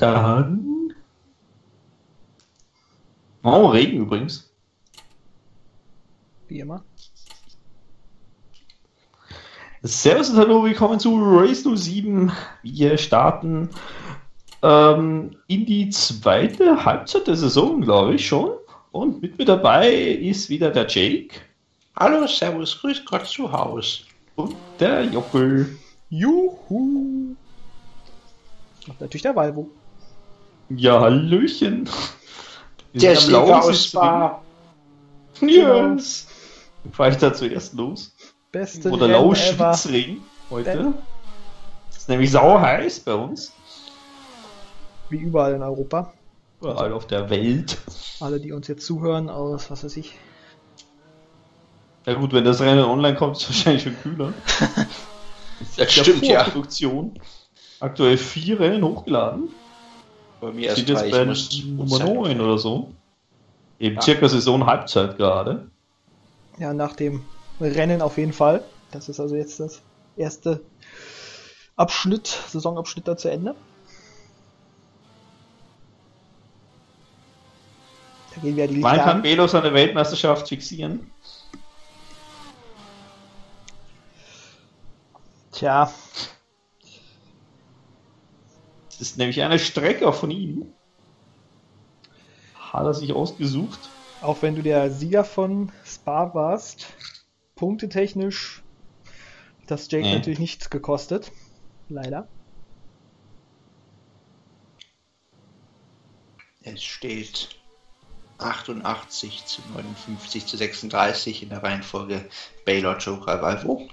Dann. Oh, Regen übrigens. Wie immer. Servus und hallo, willkommen zu Race 07. Wir starten ähm, in die zweite Halbzeit der Saison, glaube ich schon. Und mit mir dabei ist wieder der Jake. Hallo, Servus, grüß Gott zu Haus. Und der Jockel. Juhu! Und natürlich der Valvo. Ja, Hallöchen. Wir Der Sieger aus Spa. Yes. Fahre ich da zuerst los. Beste Oder. Lauschwitzring heute. ist nämlich sau heiß bei uns. Wie überall in Europa. Überall auf der Welt. Alle, die uns jetzt zuhören aus, was weiß ich. Ja gut, wenn das Rennen online kommt, ist es wahrscheinlich schon kühler. Das stimmt, ja. Produktion. Aktuell vier Rennen hochgeladen. Bei mir erst Sind jetzt bei Nummer Zeit 9 oder so. Eben Ja. circa Saison Halbzeit gerade. Ja, nach dem Rennen auf jeden Fall. Das ist also jetzt das erste Abschnitt, Saisonabschnitt da zu Ende. Da gehen wir die Wann Lichter kann an. Belos an der Weltmeisterschaft fixieren? Tja, ist nämlich eine Strecke von ihm. Hat er sich ausgesucht. auch wenn du der Sieger von Spa warst, punktetechnisch, hat das Jake Nee. natürlich nichts gekostet. Leider. Es steht 88 zu 59 zu 36 in der Reihenfolge Baylor Joker Valvo.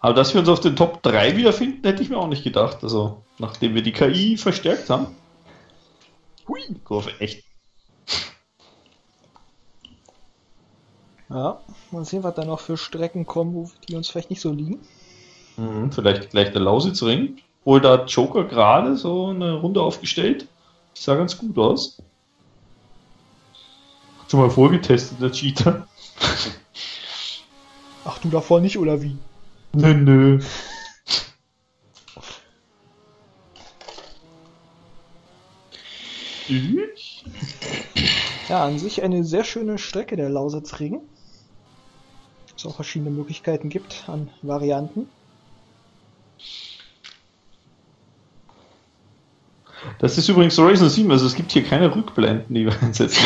Aber dass wir uns auf den Top 3 wiederfinden, hätte ich mir auch nicht gedacht. Also, nachdem wir die KI verstärkt haben. Hui, Kurve, echt. Ja, mal sehen, was da noch für Strecken kommen, wo die uns vielleicht nicht so liegen. Mhm, vielleicht gleich der Lausitzring. Wohl da hat Joker gerade so eine Runde aufgestellt. Sah ganz gut aus. Hast du mal vorgetestet, der Cheater? Ach, du davor nicht, oder wie? Nö, nö. Ja, an sich eine sehr schöne Strecke, der Lausitzring. Es auch verschiedene Möglichkeiten gibt an Varianten. Das ist übrigens Horizon 7, also es gibt hier keine Rückblenden, die wir einsetzen.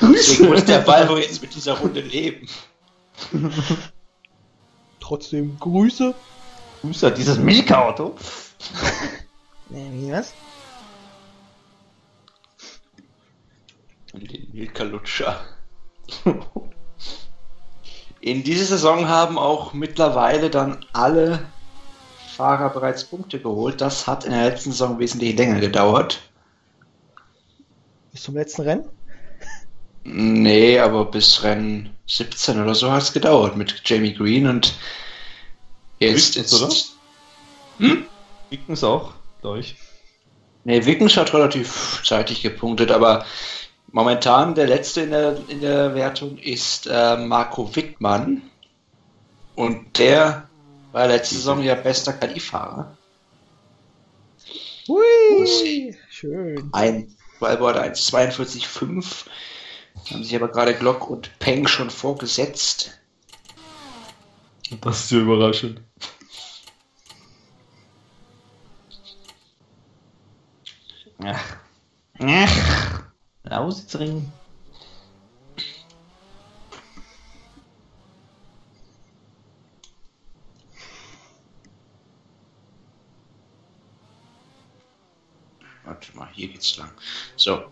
Deswegen muss der Valvo jetzt mit dieser Runde leben. Trotzdem Grüße. Grüße, dieses Milka-Auto. Nee, wie was? Den Milka Lutscher. In dieser Saison haben auch mittlerweile dann alle Fahrer bereits Punkte geholt. Das hat in der letzten Saison wesentlich länger gedauert. Bis zum letzten Rennen? Nee, aber bis Rennen 17 oder so hat es gedauert mit Jamie Green und jetzt Wickens, ist oder? Wickens auch, glaube ich. Nee, Wickens hat relativ zeitig gepunktet, aber momentan der letzte in der, in der Wertung ist äh, Marco Wittmann und der war letzte Saison ja bester KI-Fahrer. Hui! Schön. Ein Wildboard 1,42,5 haben sich aber gerade Glock und Peng schon vorgesetzt. Das ist ja überraschend. Ach. Ach. Lausitzring. Warte mal, hier geht's lang. So,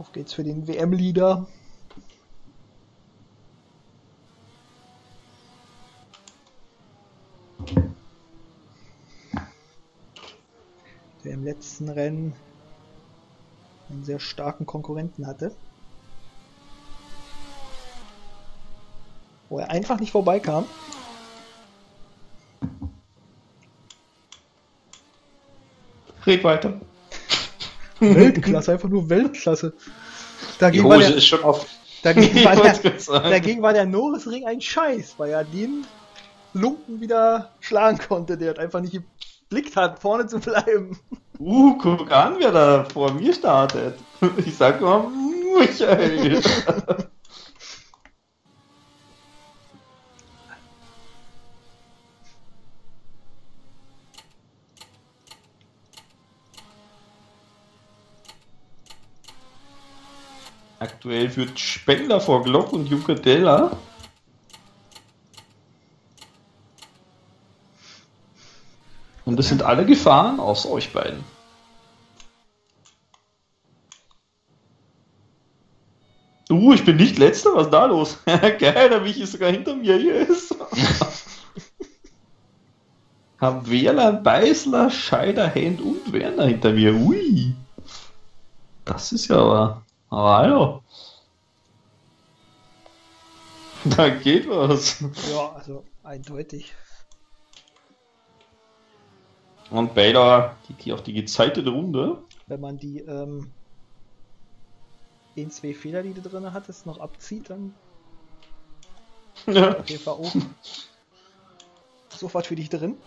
Auf geht's für den WM-Leader. Der im letzten Rennen einen sehr starken Konkurrenten hatte. Wo er einfach nicht vorbeikam. Red weiter. Weltklasse, einfach nur Weltklasse. die Dagegen war Hose der, ist schon auf. dagegen war der, dagegen war der Norrisring ein Scheiß, weil er den Lumpen wieder schlagen konnte, der einfach nicht geblickt hat, vorne zu bleiben. Uh, guck an, wer da vor mir startet. Ich sag mal, Michael. Aktuell führt Spengler vor Glock und Jucadella. Und das sind alle Gefahren außer euch beiden. Uh, ich bin nicht letzter, was ist da los? Geil, der Michi ist sogar hinter mir hier ist. Haben Werler, Beißler, Scheider, Hand und Werner hinter mir. Ui. Das ist ja aber. Aber hallo. Da geht was. Ja, also eindeutig. Und Baylor geht hier auf die gezeitete Runde. Wenn man die ähm, ein, zwei Fehler, die du drin hattest, noch abzieht, dann Ja. auf jeden Fall oben. Sofort für dich drin.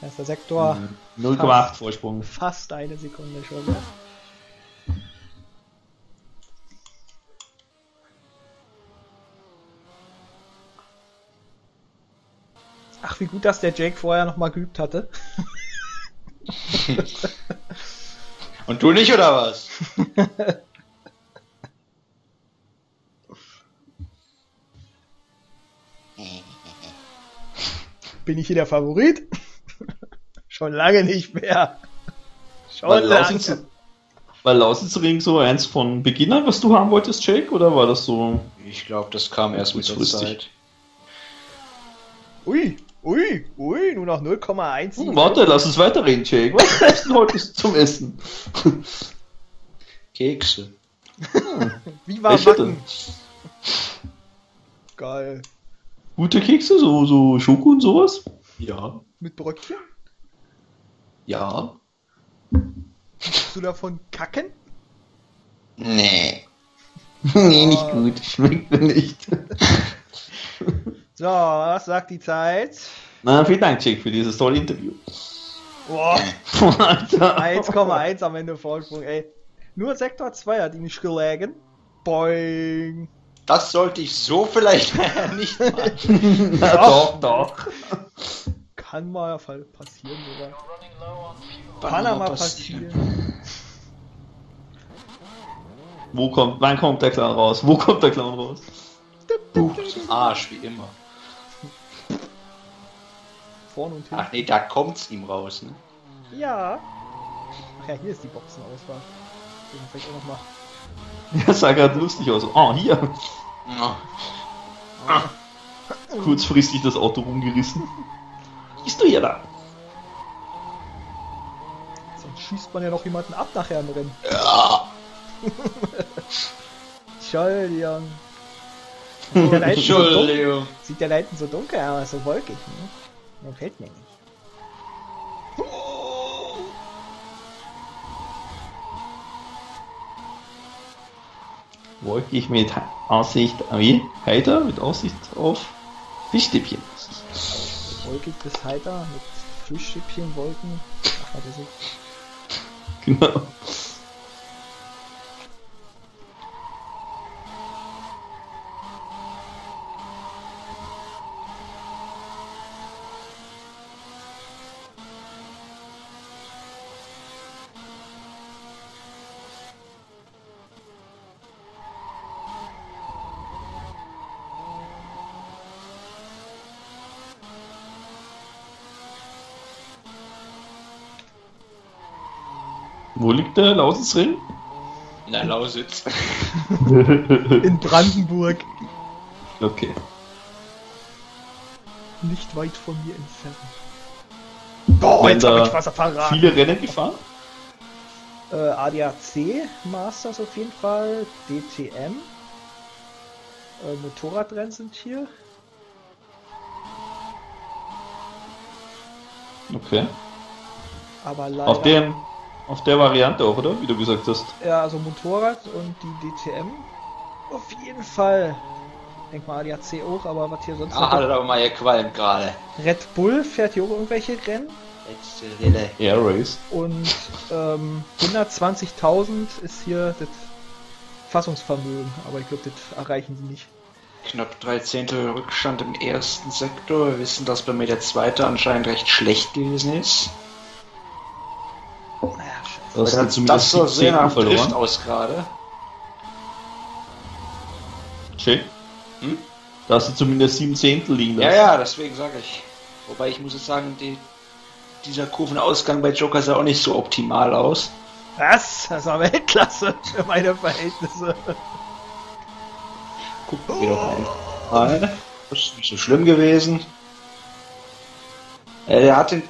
Erster Sektor, 0,8 Vorsprung. fast eine Sekunde schon. Ach, wie gut, dass der Jake vorher nochmal geübt hatte. Und du nicht, oder was? Bin ich hier der Favorit? Schon lange nicht mehr. Schon Weil lange. Lausitz, war Lausitzring so eins von Beginn an, was du haben wolltest, Jake? Oder war das so? Ich glaube, das kam erst mit der. Zeit. Ui, ui, ui, nur noch 0,1. Hm, warte, lass uns weiterreden, Jake. Was gibt's denn heute zum Essen? Kekse. Wie war Backen? Geil. Gute Kekse, so, so Schoko und sowas? Ja. Mit Bröckchen? Ja. Hast du davon kacken? Nee. nee, nicht gut. Schmeckt mir nicht. So, was sagt die Zeit? Na, vielen Dank, Jake, für dieses tolle Interview. Boah, Alter. 1,1 am Ende Vorsprung, ey. Nur Sektor 2 hat ihn nicht gelegen. Boing. Das sollte ich so vielleicht nicht machen. Na, doch, doch. Kann mal fall- passieren sogar. Panama passieren. Wo kommt, wann kommt der Clown raus? Wo kommt der Clown raus? Arsch, wie immer. Vorne und hinten. Ach nee, da kommt's ihm raus, ne? Ja. Ach ja, hier ist die Boxenauswahl. Den vielleicht auch noch mal. Ja, sah gerade lustig aus. Oh, hier. Ja. Kurzfristig das Auto rumgerissen. Bist du hier da? Sonst schießt man ja noch jemanden ab nachher im Rennen. Ja. Entschuldigung. Hinten so Entschuldigung. sieht da hinten so dunkel aus, so wolkig, ne? Der fällt mir nicht. Wolkig mit Aussicht, wie? Heiter mit Aussicht auf Fischstäbchen. Wolkig bis heiter mit Fischstäbchen, Wolken. Ach, warte so. Genau. Wo liegt der Lausitzring? In der Lausitz. In Brandenburg. Okay. Nicht weit von mir entfernt. Boah, Wenn jetzt hab da ich was verraten. Viele Rennen gefahren? Äh, ADAC Masters auf jeden Fall. DTM. Äh, Motorradrennen sind hier. Okay. Aber leider. Auf dem, auf der Variante auch, oder? Wie du gesagt hast. Ja, also Motorrad und die DTM. Auf jeden Fall denk mal ADAC auch, aber was hier sonst Ah, noch hat gibt. er aber mal gequalmt gerade. Red Bull fährt hier auch irgendwelche Rennen Letzte Rille. Air Race. und ähm, 120.000 ist hier das Fassungsvermögen, aber ich glaube, das erreichen sie nicht. Knapp drei Zehntel Rückstand im ersten Sektor. Wir wissen, dass bei mir der zweite anscheinend recht schlecht gewesen ist. Naja. Das Das, hat zumindest das so sehr nach verloren. Drift aus gerade. Check. Hm? Da hast du zumindest sieben Zehntel liegen Ja, lassen. ja, deswegen sage ich. Wobei ich muss jetzt sagen, die, dieser Kurvenausgang bei Joker sah auch nicht so optimal aus. Was? Das war Weltklasse für meine Verhältnisse. Gucken wir doch rein. Nein, das ist nicht so schlimm gewesen. Äh, Der hat den,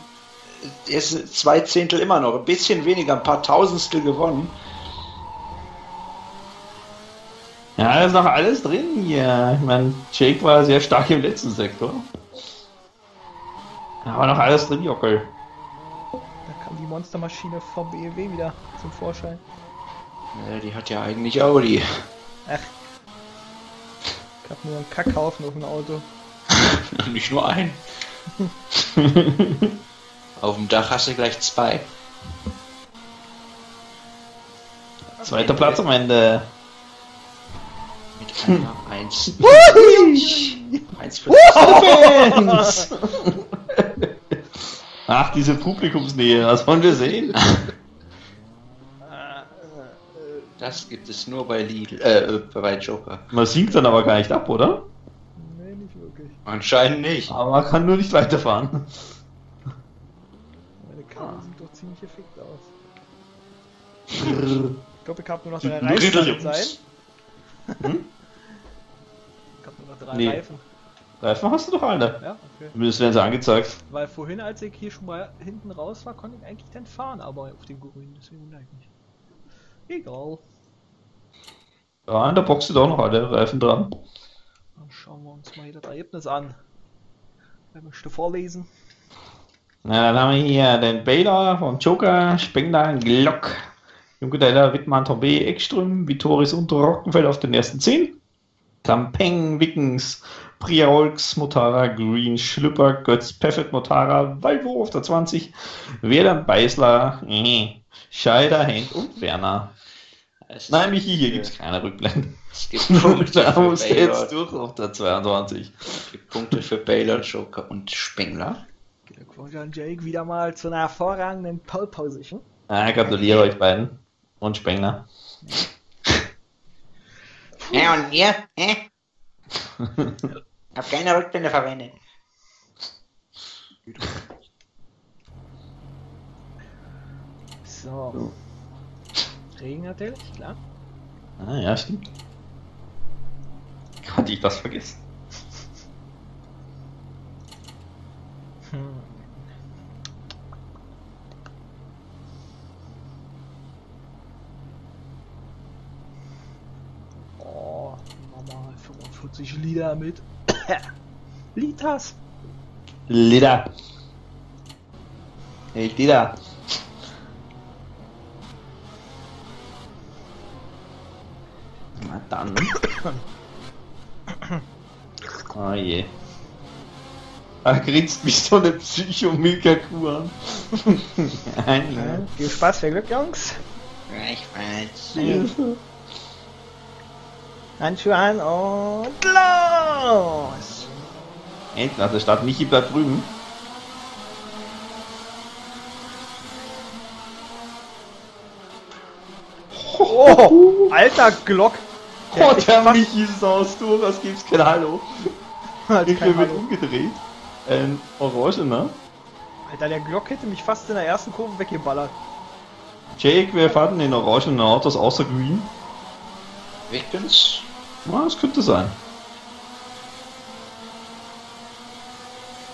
er ist zwei Zehntel immer noch, ein bisschen weniger, ein paar Tausendstel gewonnen. Ja, da ist noch alles drin hier. Ich meine, Jake war sehr stark im letzten Sektor. Da war noch alles drin, Jockel. Da kam die Monstermaschine vom BMW wieder zum Vorschein. Äh, Die hat ja eigentlich Audi. Ach. Ich hab nur einen Kackhaufen auf dem Auto. Nicht nur ein. Auf dem Dach hast du gleich zwei. Zweiter Platz am Ende. Mit einer Eins. Eins für Fans! Ach, diese Publikumsnähe, was wollen wir sehen? Das gibt es nur bei Lidl, äh, bei Joker. Man sinkt dann aber gar nicht ab, oder? Nee, nicht wirklich. Anscheinend nicht. Aber man kann nur nicht weiterfahren. Ich glaube, ich hab nur noch drei Reifen sein. Jungs. Ich hab nur noch drei Nee. Reifen. Reifen hast du doch alle. Ja, okay. Zumindest werden sie angezeigt. Weil vorhin, als ich hier schon mal hinten raus war, konnte ich eigentlich dann fahren, aber auf dem grünen, deswegen wundere ich mich. Egal. Ja, an der Box sind auch noch alle Reifen dran. Dann schauen wir uns mal hier das Ergebnis an. Wer möchte vorlesen? Na, dann haben wir hier den Baylor von Joker, Spengler, Glock, Junkedeller, Wittmann, Tombe, Ekström, Vitoris und Rockenfeld auf den ersten 10. Tampeng, Wickens, Priolks, Motara, Green, Schlüpper, Götz, Peffet, Motara, Valvo auf der 20, Werder, Beisler, äh, Scheider, Hand und Werner. Es, Nein, Michi, hier gibt es keine Rückblenden. es gibt Punkte da musst du jetzt durch auf der 22. es gibt Punkte für Baylor, Joker und Spengler. Glückwunsch an Jake wieder mal zu einer hervorragenden Pole Position. Ah, gratuliere euch beiden. Und Spengler. Ja, und ihr? Hä? Hab keine Rückblende verwendet. So. Regen natürlich, klar. Ah, ja, stimmt. Hatte ich das vergessen? Hm. 40 Liter mit Litas. Liter. Nicht Liter. Na dann. oh je. Er grinst mich so eine Psycho-Milka-Kuh an. Ne? Viel Spaß, viel Glück, Jungs. Ich weiß. Handschuhe an und los! Endklasse Start. Michi bleibt drüben. Oh, alter Glock! Oh, ist der fast- Michi saust du, was gibt's kein Hallo. Ich bin mit umgedreht. Ein Orange, ne? Alter, der Glock hätte mich fast in der ersten Kurve weggeballert. Jake, wir fahren in orangenen Autos außer Green. Wickens. Ja, das könnte sein.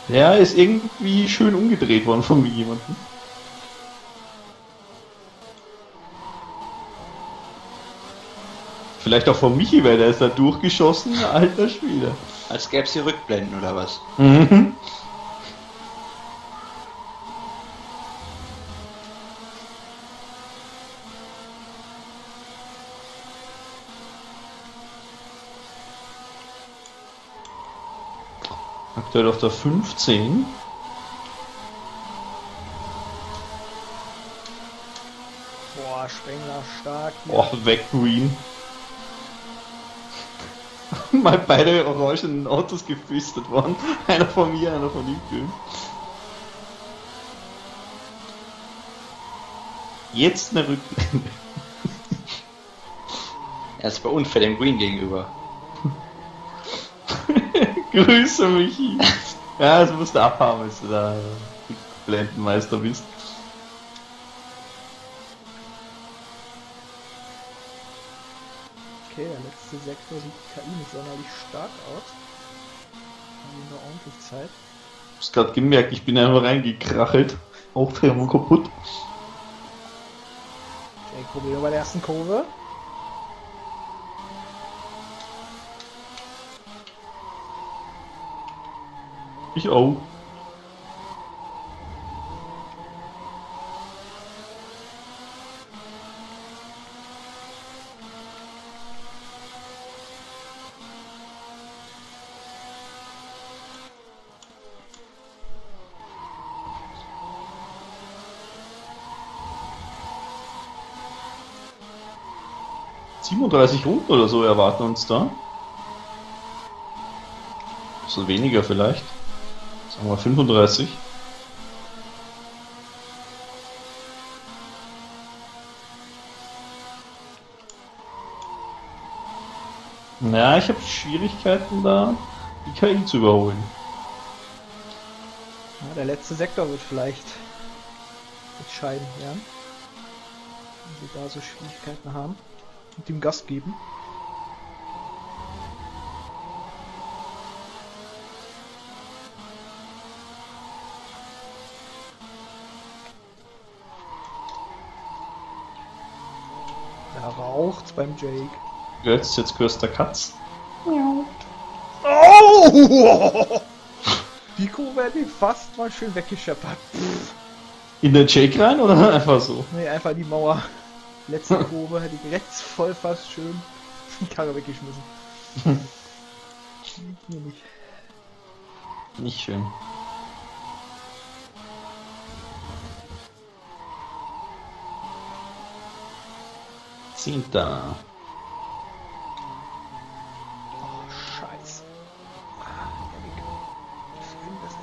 Der ist irgendwie schön umgedreht worden von jemandem. Vielleicht auch von Michi, weil der ist da durchgeschossen, alter Schwede. Als gäbe es hier Rückblenden oder was? Mhm. Aktuell auf der 15. Boah, Spengler stark. Hier. Boah, weg Green. Mal beide orangenen Autos gefistet worden. Einer von mir, einer von ihm. Film. Jetzt eine Rückblende. Er ist bei unfair dem Green gegenüber. Grüße Michi. Ja, das musst du abhaben, wenn du da Blendenmeister bist. Okay, der letzte Sektor sieht KI nicht sonderlich stark aus. Haben wir noch ordentlich Zeit. Ich hab gerade gemerkt, ich bin einfach reingekrachelt. Auch Thermo kaputt. Okay, Probleme bei der ersten Kurve. Ich auch. ...37 Runden oder so erwarten uns da. So weniger vielleicht. Sagen wir 35. Ja, ich habe Schwierigkeiten da, die KI zu überholen. Ja, der letzte Sektor wird vielleicht entscheidend werden. Wenn sie da so Schwierigkeiten haben. Und ihm Gas geben. Beim Jake. Jetzt, jetzt hörst du Katz. Oh! Die hätte ihn fast mal schön weggescheppert. In den Jake rein oder einfach so? Nee, einfach die Mauer. Letzte Kurve hätte ich rechts voll fast schön die Karre weggeschmissen. Nicht. Nicht schön. Zehnter. Oh, scheiße. Ah. Das.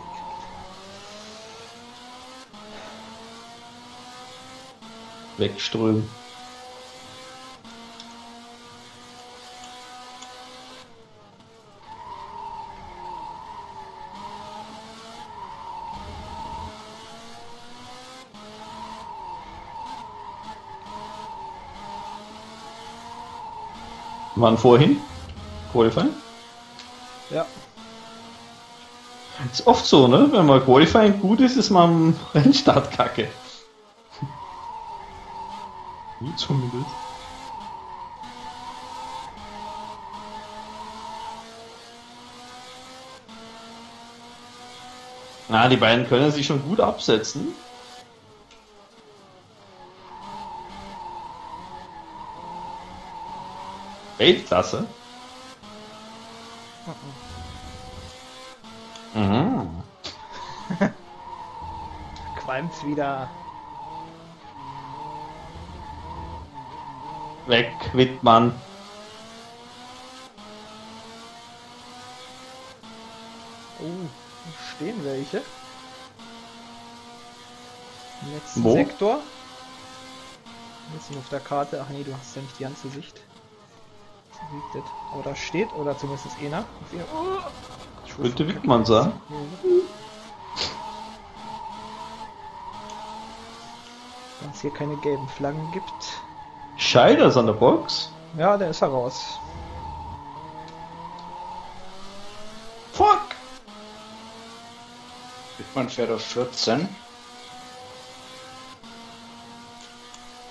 Wegströmen. Wann vorhin? Qualifying? Ja, Ist oft so, ne? Wenn man Qualifying gut ist, ist man am Rennstart kacke. Wie zumindest. Na, die beiden können sich schon gut absetzen. Weltklasse. Mhm. qualmt's wieder. Weg, Wittmann. Oh, stehen welche. Im letzten Wo? Sektor. Jetzt auf der Karte. Ach nee, du hast ja nicht die ganze Sicht. Das. Aber da steht, oder zumindest einer. Auf ihr- Oh, ich nicht. Wittmann sein. Wenn es hier keine gelben Flaggen gibt. Scheider ist an der Box. Ja, der ist heraus. Fuck! Wittmann fährt auf 14.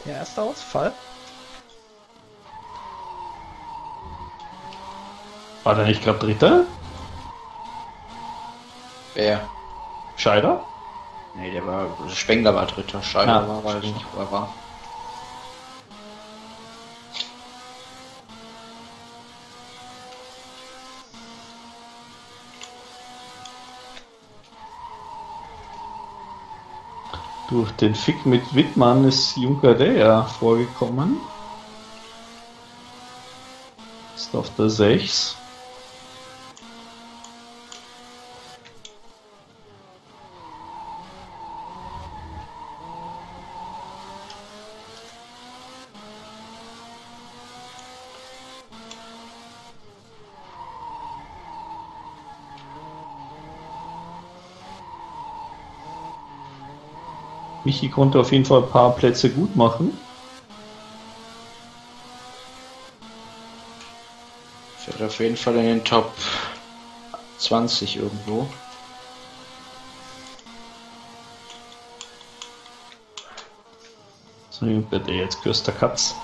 Der erste Ausfall. War der nicht gerade Dritter? Wer? Scheider? Ne, der war. Spengler war Dritter, Scheider ja, war, weiß ich nicht, wo er war. Durch den Fick mit Wittmann ist Junker Junkadea vorgekommen. Ist auf der 6. Michi konnte auf jeden Fall ein paar Plätze gut machen. Fährt auf jeden Fall in den Top 20 irgendwo. So, bitte jetzt Köster Katz.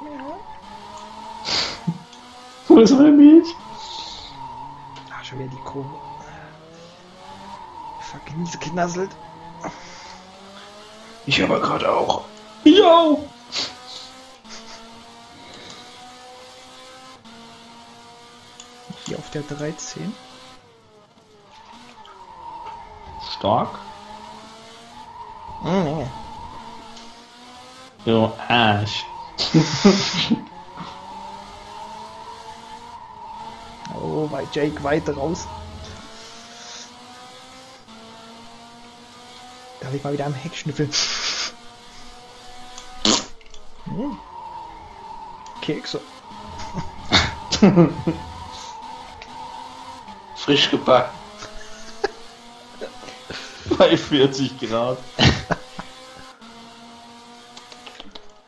Wo ist mein Milch? Ah, schon wieder die Kurve. Geknasselt. Ich aber gerade auch. Ich auch. Hier auf der 13. Stark. Hm, nee. Jo, Arsch. Oh, bei Jake weit raus. Ich mal wieder am Heck schnüffeln? Hm. Kekse. Frisch gebacken. Bei 40 Grad.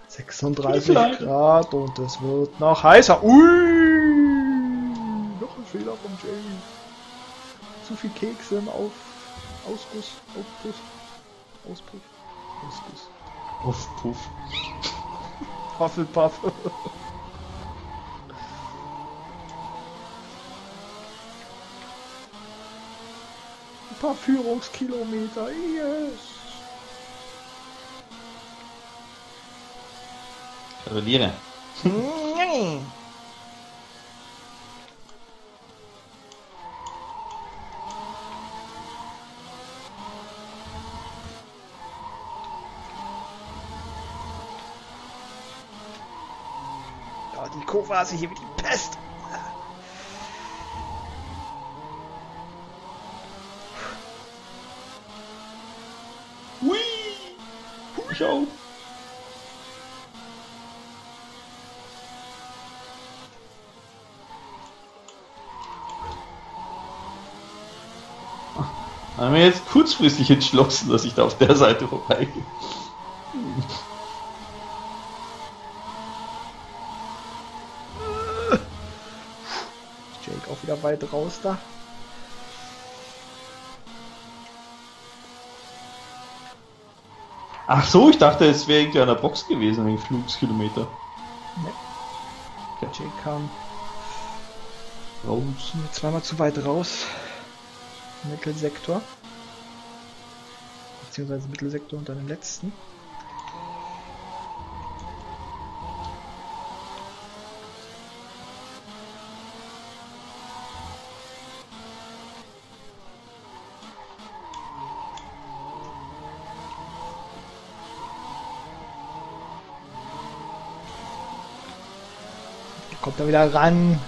36 Kleine. Grad und es wird noch heißer. Ui! Noch ein Fehler vom Jay. Zu viel Kekse im Auf Ausguss, Aufguss, Auspuff, Ausguss. Puff, puff. Hufflepuff. Ein paar Führungskilometer, yes! Gratuliere. Ja, ich hier wie die Pest. Hui! Ich auch. Haben wir jetzt kurzfristig entschlossen, dass ich da auf der Seite vorbeigehe. Weit raus da. Ach so, ich dachte, es wäre irgendwie an der Box gewesen, wegen Flugskilometer. Jake kam Raus. zweimal zu weit raus. Mittelsektor. Beziehungsweise Mittelsektor und dann im letzten. Er wieder ran.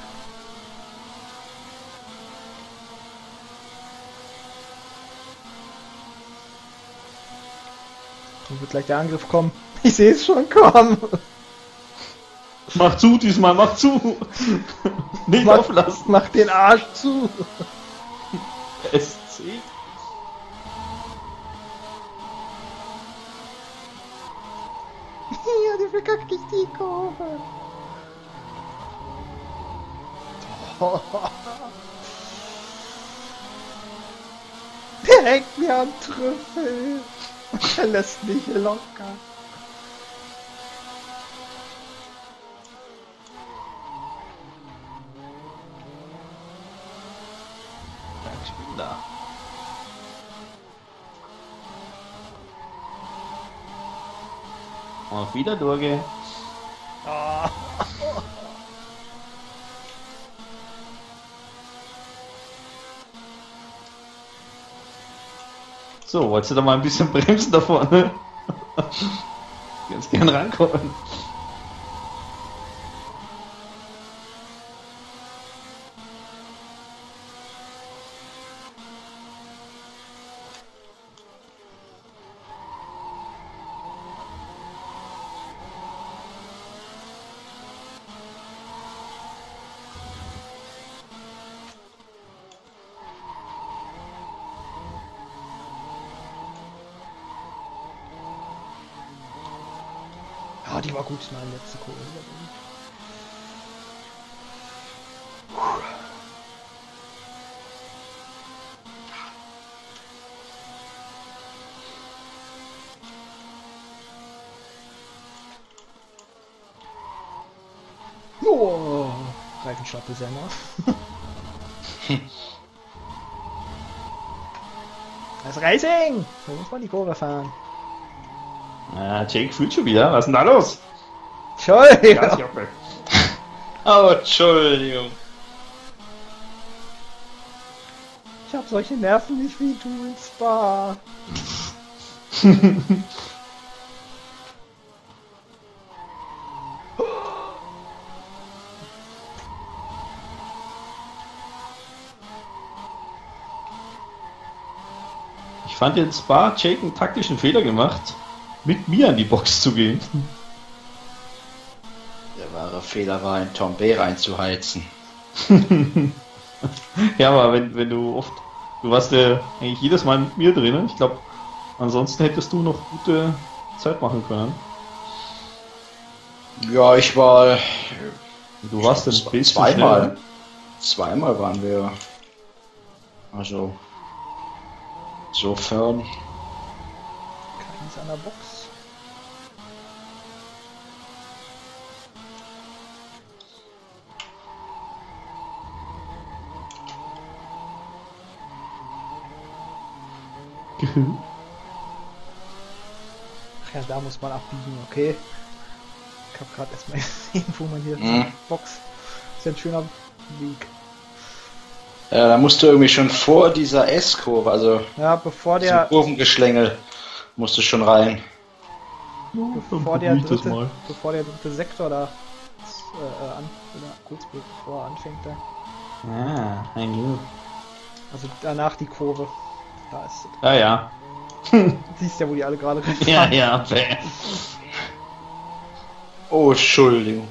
So wird gleich der Angriff kommen. Ich sehe es schon kommen. Mach zu diesmal, mach zu! Nicht Mach, auflassen! mach den Arsch zu. Der hängt mir am Trüffel. Er lässt mich locker. Ich bin da. Und wieder durchgehen. So, wolltest du da mal ein bisschen bremsen da vorne? Ganz gern rankommen. Ja, die war gut. Nein, letzte Kurve. Oh, Reifenschlappe Senna. Das Racing! Da muss man die Kurve fahren. Ah, Jake fühlt schon wieder. Was ist denn da los? Entschuldigung! Oh, Entschuldigung. Ich hab solche Nerven nicht wie du in Spa. Ich fand in Spa Jake einen taktischen Fehler gemacht, mit mir an die Box zu gehen. Fehler war, in Tom B reinzuheizen. Ja, aber wenn, wenn du oft. Du warst ja eigentlich jedes Mal mit mir drin. Ich glaube, ansonsten hättest du noch gute Zeit machen können. Ja, ich war Du warst ein Zwe- bisschen zweimal. schneller. Zweimal waren wir. Also. Sofern. Keins an der Box. Ach ja, da muss man abbiegen, okay. Ich hab gerade erstmal gesehen, wo man hier Mhm. Box. Ist ja ein schöner Weg. Ja, da musst du irgendwie schon vor dieser S-Kurve, also Ja, bevor der Kurvengeschlängel, musst du schon rein. bevor der dritte, mal. bevor der dritte Sektor da äh, äh, an, oder kurz bevor er anfängt da. Ah, ein. Also danach die Kurve. Da ist es. Ah ja. Du siehst ja, wo die alle gerade Ja, ja, bäh. Oh, Entschuldigung.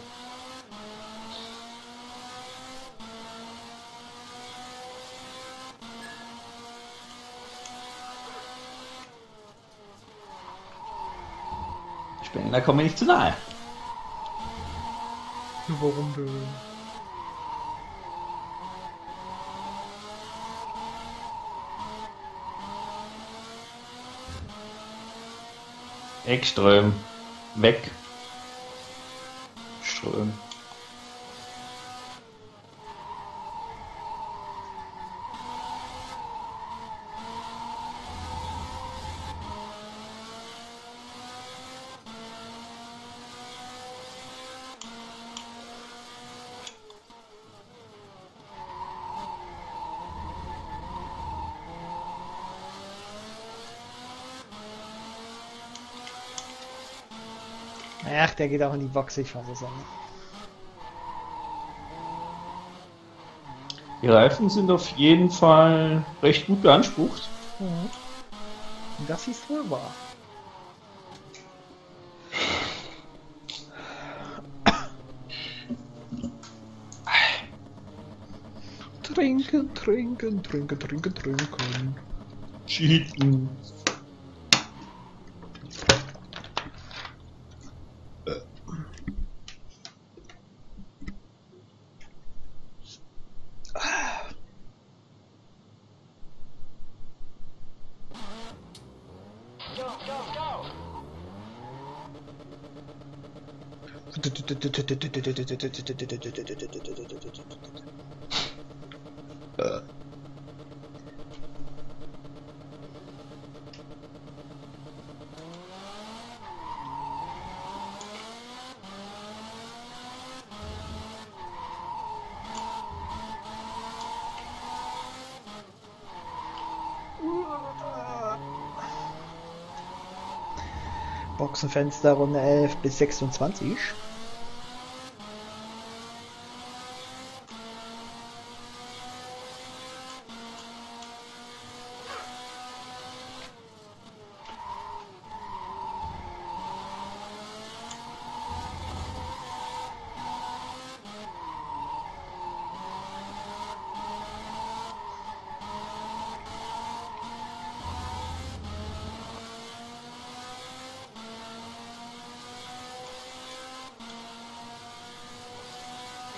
Spengler kommen mir nicht zu nahe. Warum du? Eckström. Weg. Ström. Ach, der geht auch in die Box, ich fasse es an. Die Reifen sind auf jeden Fall recht gut beansprucht. Mhm. Das ist wohl wahr. Trinken, trinken, trinken, trinken, trinken. Cheaten. Boxenfenster Runde 11 bis 26.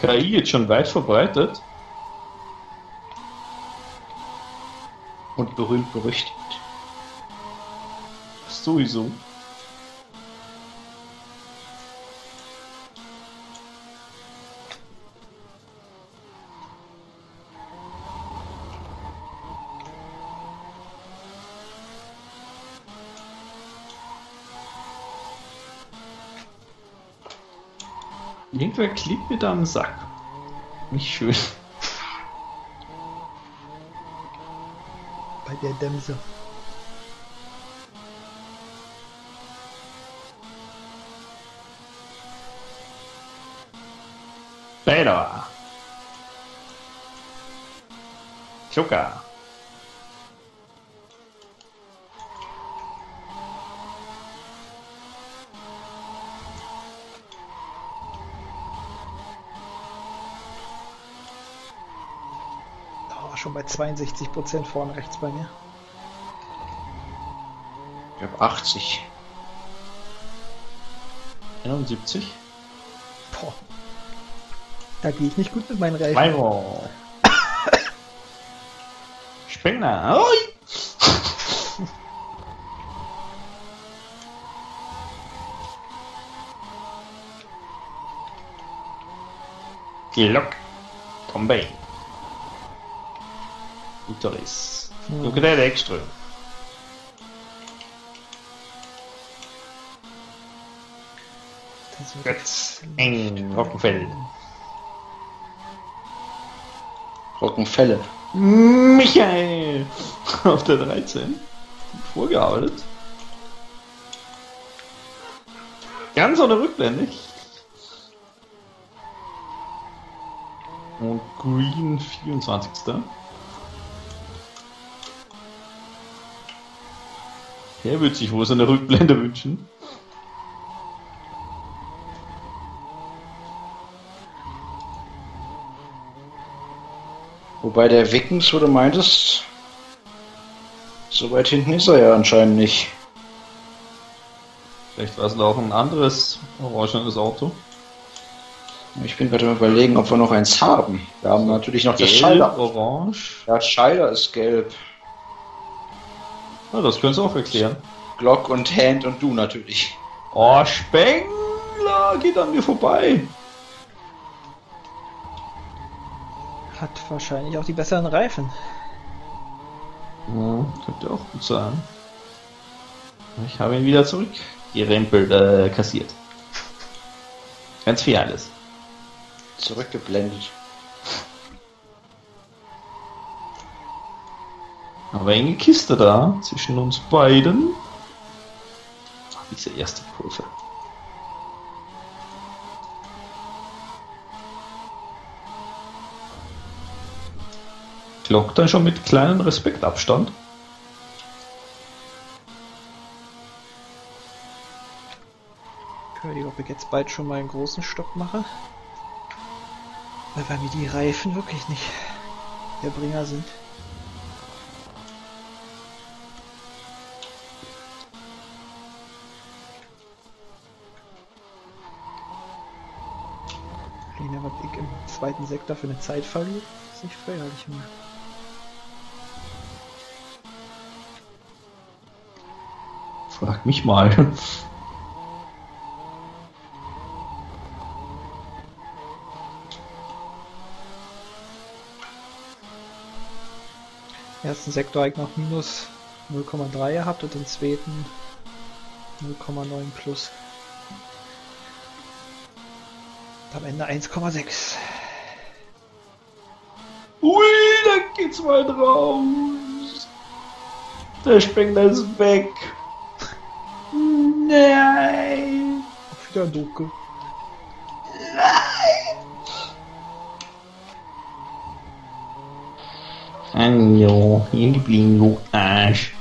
KI jetzt schon weit verbreitet. Und berühmt berüchtigt. Sowieso. Irgendwer klebt mir da am Sack. Nicht schön. Bei der Dämse. Beta. Zucker. Oh, schon bei 62% vorne rechts bei mir. Ich habe 80. 71. Boah. Da gehe ich nicht gut mit meinen Reifen. Mairo. Spengler. Ui. Glock. Tombay. Uteris. Hm. Look at that extra. Das wird Götz. Eng. Rockenfell. Rockenfälle. Michael. Auf der 13. Gut Vorgearbeitet. Ganz ohne Rückblende. Und Green 24. Der wird sich wohl so eine Rückblende wünschen. Wobei der Wickens, wo du meintest, so weit hinten ist er ja anscheinend nicht. Vielleicht war es auch ein anderes orangenes Auto. Ich bin gerade überlegen, ob wir noch eins haben. Wir haben natürlich noch das Gelb, Schalter. orange. Ja, Scheider ist gelb. Na, das können Sie auch erklären. Glock und Hand und du natürlich. Oh, Spengler geht an mir vorbei. Hat wahrscheinlich auch die besseren Reifen. Ja, könnte auch gut sein. Ich habe ihn wieder zurück gerempelt, äh, kassiert. Ganz viel alles. Zurückgeblendet. Aber enge Kiste da zwischen uns beiden. Ach, diese erste Kurve. Glock dann schon mit kleinem Respektabstand. Ich höre, ob ich jetzt bald schon mal einen großen Stopp mache. Weil mir die Reifen wirklich nicht der Bringer sind. Lena, was ich im zweiten Sektor für eine Zeit verliere, ist nicht feierlich mehr. Frag mich mal. ersten Sektor habe ich noch minus 0,3 gehabt und im zweiten 0,9 plus. Am Ende 1,6. Ui, da geht's mal raus. Der Spengler ist weg. Nein! Auch wieder ein Doke. Hallo, hier geblieben, du Arsch.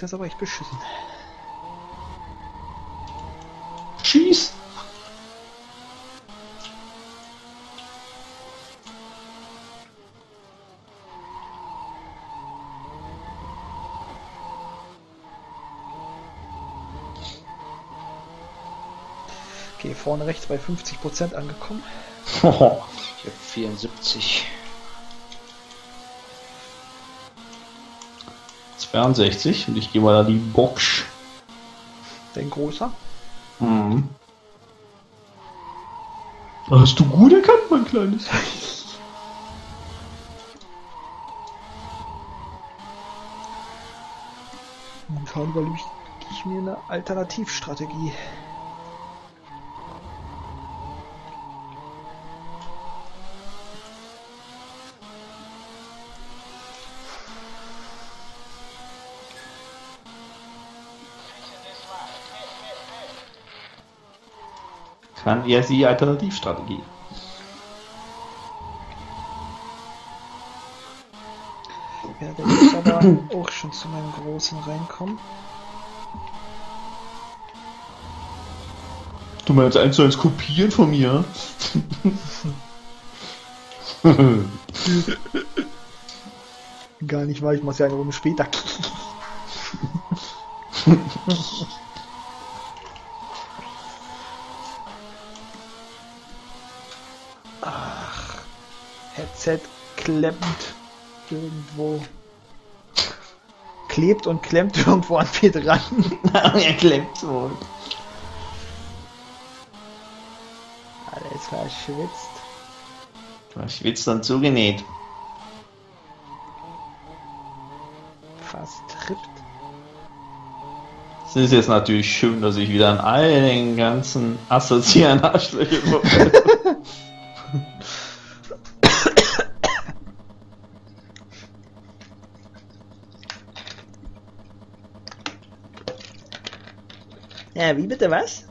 Sektor ist aber echt beschissen. Schieß! Okay, vorne rechts bei 50% angekommen. Ich habe 74. 62 und ich gehe mal da die Box. Dein großer. Mhm. Hast du gut erkannt, mein Kleines? Momentan überlege ich mir eine Alternativstrategie. Kann er die Alternativstrategie? Ja, der muss aber auch schon zu meinem großen reinkommen. Du meinst eins zu eins kopieren von mir? Gar nicht wahr, ich muss ja eine Runde später. Headset klemmt irgendwo. Klebt und klemmt irgendwo an mir dran. er klemmt so. Alles verschwitzt. Will's dann zugenäht. Fast trippt. Es ist jetzt natürlich schön, dass ich wieder an all den ganzen assozialen Arschlöchern Ja, wie bitte was?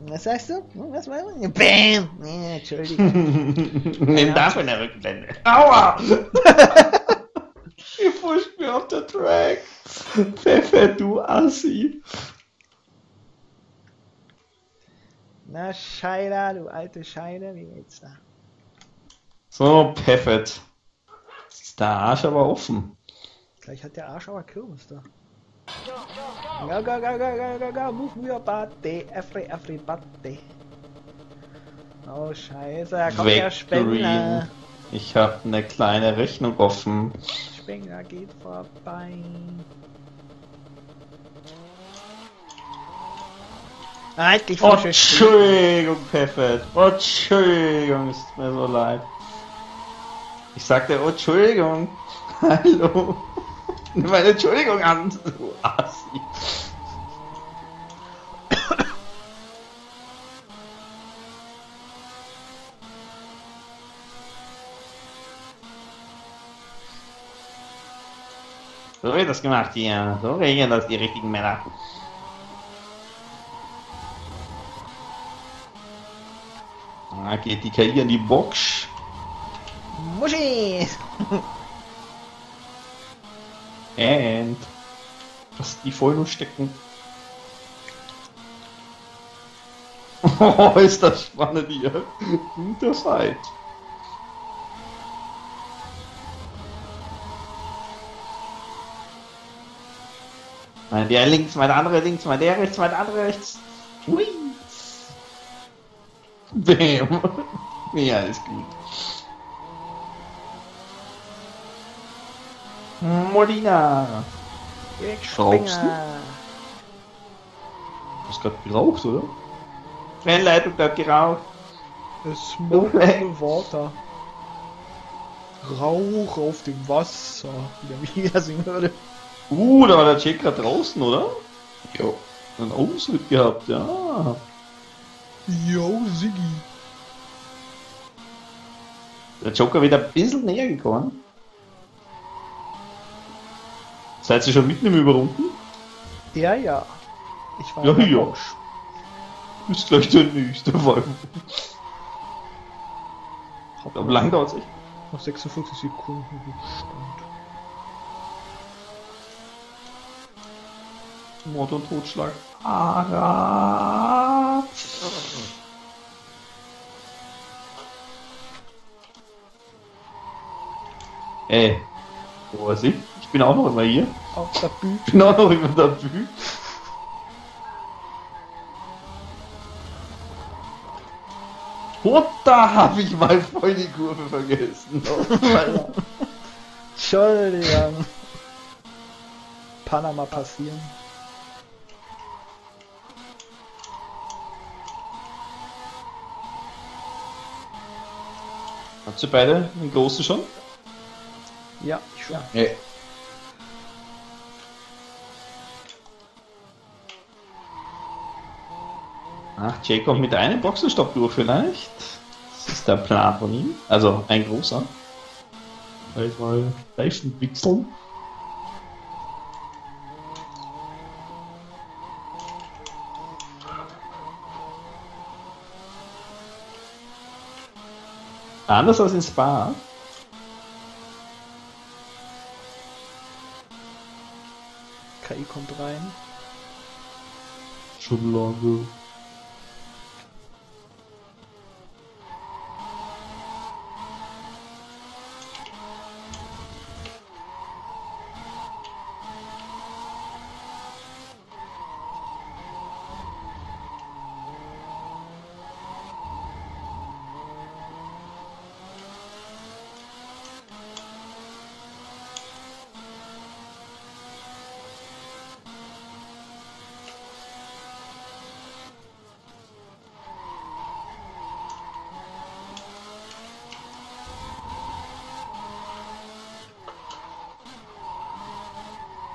Was sagst du? Hm, Was war das? Bam! Ja, Entschuldigung. Nimm dafür eine Rückblende. Aua! Ihr pusht mir auf der Track. Pfeffer, du Assi. Na, Scheider, du alte Scheide, wie geht's da? So. Jetzt ist der Arsch aber offen. Gleich hat der Arsch aber Kirmes da. Go, go, go, go, go, go, go, move your body, every, everybody. Oh, scheiße, da kommt der Weg, Spengler. Ich habe eine kleine Rechnung offen. Spengler geht vorbei. Halt dich Oh, frische Entschuldigung, Peffet. Oh, Entschuldigung, ist mir so leid. Ich sagte, oh, Entschuldigung. Hallo. Nimm meine Entschuldigung an, du Assi. So wird das gemacht hier. So regeln das die richtigen Männer. Da geht die KI in die Box. Muschi! And. Was die voll nur stecken. Oh, ist das spannend hier. Guter Fight. Mein der links, mein andere links, mein der rechts, mein andere rechts. Hui. Bam. Ja, ist gut. Molina. Schraubst du? Du hast gerade geraucht, oder? Fernleitung hat geraucht. Smoke on the water. Rauch auf dem Wasser. Wie der Mega singen würde. Uh, da war der Jack gerade draußen, oder? Jo. Einen Ausritt gehabt, ja. Yo, Siggi. Der Joker wieder ein bisschen näher gekommen. Seid ihr schon mitten im Überrunden? Ja, ja. Ich war Ja, ja. Bosch. Ist gleich der nächste Fall. Aber lang dauert es Noch 46 Sekunden Rückstand. Mord und Totschlag. Ara. Ey, wo ist ich? Ich bin auch noch immer hier. Auf der Bühne. Ich bin auch noch immer dabei. Und da habe ich mal voll die Kurve vergessen. Entschuldigung. Panama passieren. Habt ihr beide den großen schon? Ja, ich schon. Nee. Ach, kommt mit einem Boxenstopp durch vielleicht. Das ist der Plan von ihm. Also ein großer. Vielleicht mal Reifen wechseln. Anders als in Spa. KI kommt rein. Schon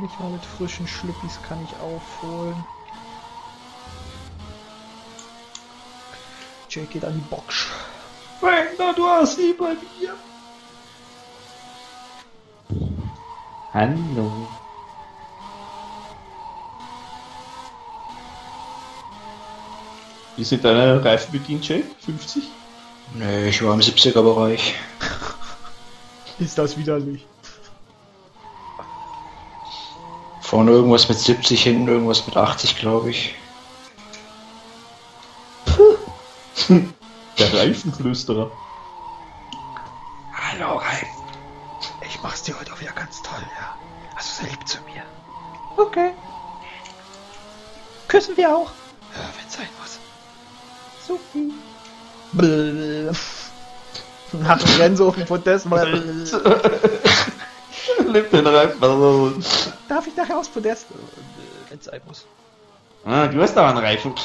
Nicht mal mit frischen Schlüppis kann ich aufholen. Jake geht an die Box. Wagner, du hast sie bei mir. Hallo. Wie sind deine Reifen bedient, Jake? 50? Nee, ich war im 70er-Bereich. Ist das widerlich? Vorne irgendwas mit 70, hinten irgendwas mit 80, glaube ich. Der Reifenflüsterer. Hallo, Reif. Ich mach's dir heute auch wieder ganz toll, ja. Also sehr lieb zu mir. Okay. Küssen wir auch? Ja, wenn's sein muss. Sophie. Bläh. Nach dem Rennen so auf dem Podest mal. Nimm den Reifen. Nachher aufs Podest? Äh, Wenn's sein muss. Ah, du hast da einen Reifen.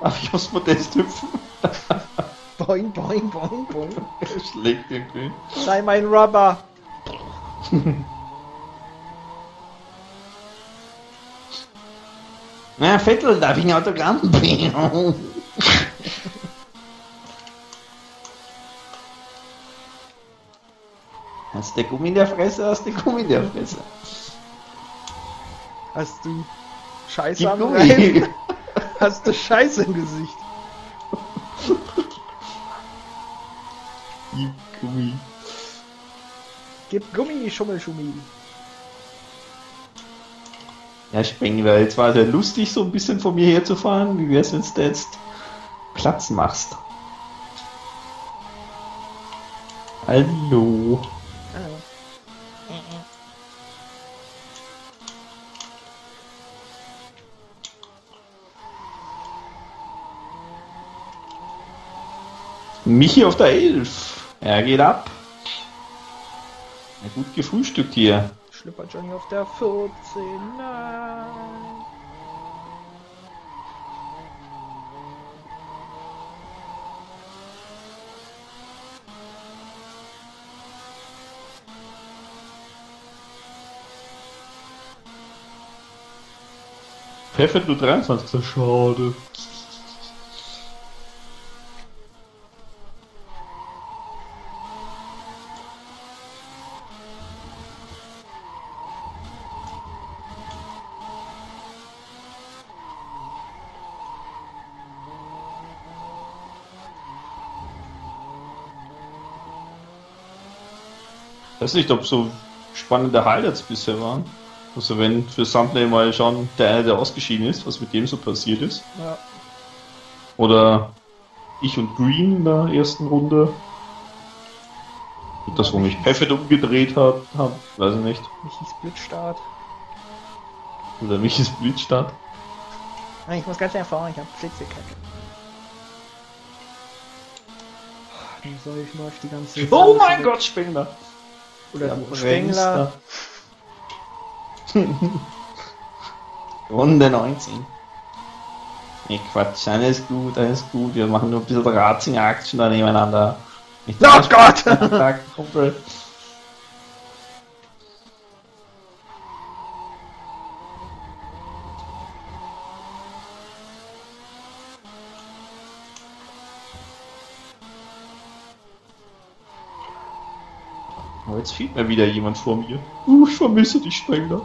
Darf ich aufs Podest hüpfen? Boing, boing, boing, boing. Schlägt den Grün. Sei mein Rubber. Na, Vettel, darf ich ein Autogramm? Hast du Gummi in der Fresse, hast du Gummi in der Fresse. Hast du Scheiße Gib am Gummi. Reifen? Hast du Scheiße im Gesicht? Gib Gummi. Gib Gummi, Schummelschummi. Ja, Spengler, jetzt war es ja lustig, so ein bisschen von mir herzufahren. Wie wär's, wenn du jetzt Platz machst? Hallo. Michi auf der 11. Er geht ab. Ja, gut gefrühstückt hier. Schlipper Johnny auf der 14. Nein. Perfekt nur 23. So Schade. Weiß nicht, ob so spannende Highlights bisher waren. Also wenn für Sunday mal schauen, der eine, der ausgeschieden ist, was mit dem so passiert ist. Ja. Oder ich und Green in der ersten Runde. Und das, wo mich Peffet umgedreht hat, hab, weiß ich nicht. Michi Splitstart. Oder mich ist Blitzstart. Nein, ich muss ganz schnell fahren, ich hab Blitzekacke. Dann soll ich mal auf die ganze Oh mein Gott, Spengler! Oder Ja, Spengler. Runde 19. Nee, Quatsch, alles gut, alles gut. Wir machen nur ein bisschen Ratzing-Action da nebeneinander. Oh Gott! Kumpel. Jetzt fehlt mir wieder jemand vor mir. Uh, ich vermisse dich, Spengler.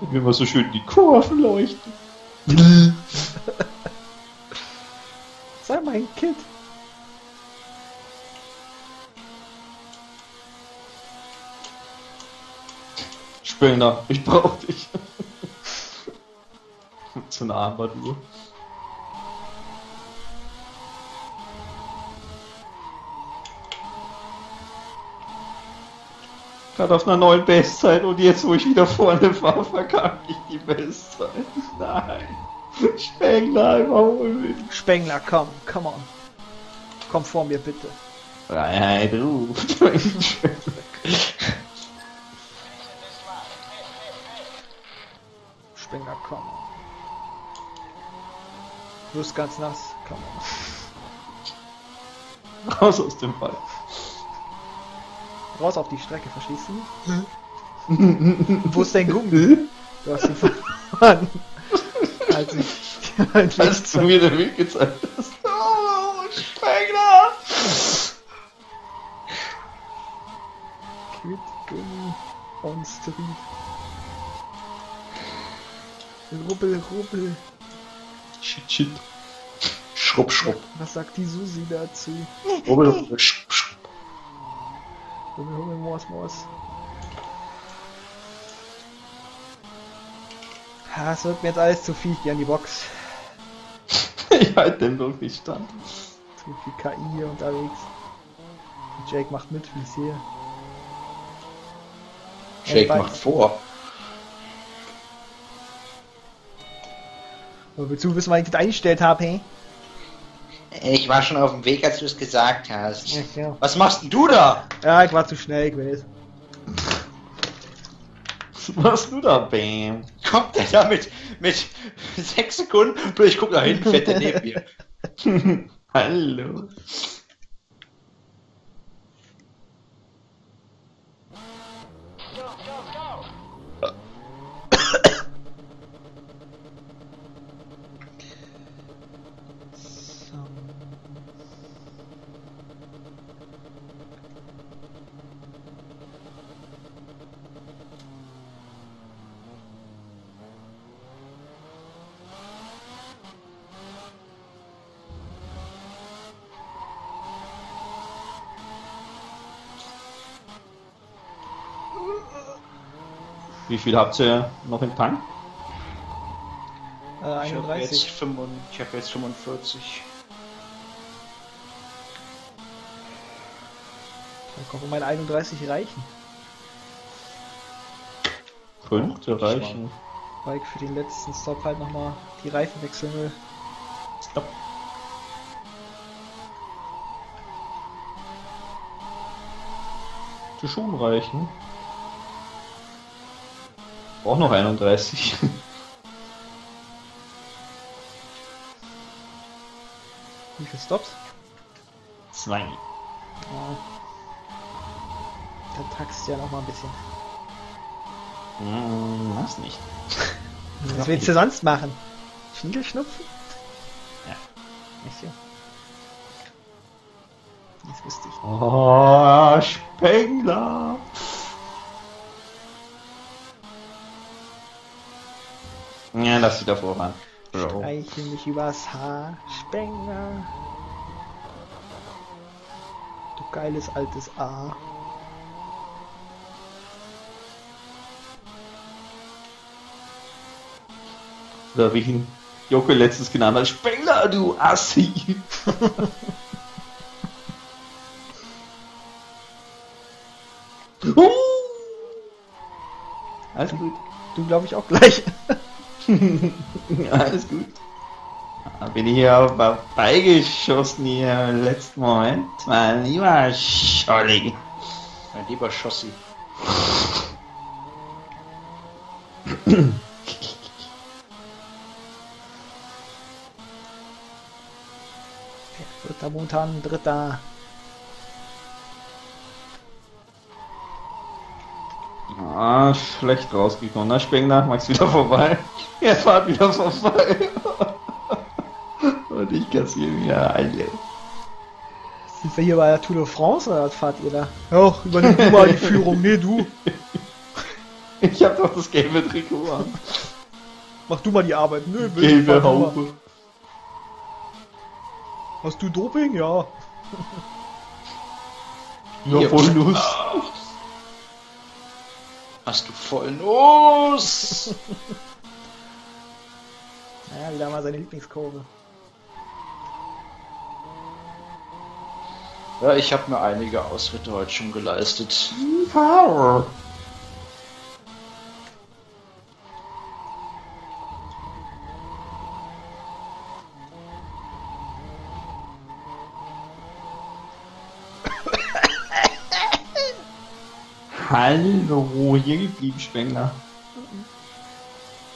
Wenn wir mal so schön die Kurven leuchten. Sei mein Kind. Spengler, ich brauch dich. so eine Armbanduhr. Gerade auf einer neuen Bestzeit und jetzt, wo ich wieder vorne fahre, verkacke ich die Bestzeit. Nein. Spengler, überhol mich. Spengler, komm, come on. Komm vor mir bitte. Freiheit ruft. Spengler, komm. Du bist ganz nass, komm. Raus aus dem Ball. Raus auf die Strecke, verstehst du? Wo ist dein Gummi? Du hast ihn verloren. Als ich ein Als du mir den Weg gezeigt hast. Oh, Spengler! Quit Gummi on Street. Rubbel, rubbel. Shit, shit. Schrupp, schrupp. Was sagt die Susi dazu? Rubbel, rubbel, schrupp, schrupp. Rubbel, rubbel, Mors, Mors. Ah, Es wird mir jetzt alles zu viel, ich geh an die Box. Ich halte den doch nicht stand. Zu viel KI hier unterwegs. Jake macht mit, wie ich sehe. Jake macht vor. Aber willst du wissen, was ich das eingestellt habe, hey? Ich war schon auf dem Weg, als du es gesagt hast. Ach ja. Was machst denn du da? Ja, ich war zu schnell, weiß. Was machst du da, Bam? Kommt der da mit, mit sechs Sekunden? Ich guck da hinten, fährt der neben mir. Hallo. Wie viel habt ihr noch im Tank? Äh, Ich habe 31. jetzt, 45 ich hab jetzt 45. Dann kommen meine 31 reichen. Könnte reichen. Weil ich für den letzten Stop halt nochmal die Reifen wechseln will. Stopp. Zu schon reichen. Auch noch 31. Wie viele Stops? Zwei. Ja. Dann taxt ja noch mal ein bisschen. Hm, was nicht. Was willst du sonst machen? Schniedelschnupfen? Ja. Nicht so. Das wüsste ich. Oh, Spengler! Ja, lass dich davor ran. Bro. Streiche mich übers Haar, Spengler. Du geiles altes A. Oder wie ihn Jocke letztens genannt hat, Spengler, du Assi! uh! Alles gut. Du glaube ich auch gleich. Alles gut. Da bin ich ja vorbeigeschossen hier im letzten Moment. Mein lieber Scholli. Mein lieber Schossi. Dritter Montan, dritter. Ah, schlecht rausgekommen. Na, Spengler, magst wieder vorbei? Er fahrt wieder vorbei. Und ich kassiere mir eine. Sind wir hier bei der Tour de France oder was fahrt ihr da? Ja, übernimm du mal die Führung. Nee, du. Ich hab doch das gelbe Trikot an. Mach du mal die Arbeit. Nö, will Gelbe. Haube. Hast du Doping? Ja. Nur voll los. Hast du voll Nuss? Naja, wieder mal seine Lieblingskurve. ja, ich habe mir einige Ausritte heute schon geleistet. Power. Hallo, hier geblieben, Spengler.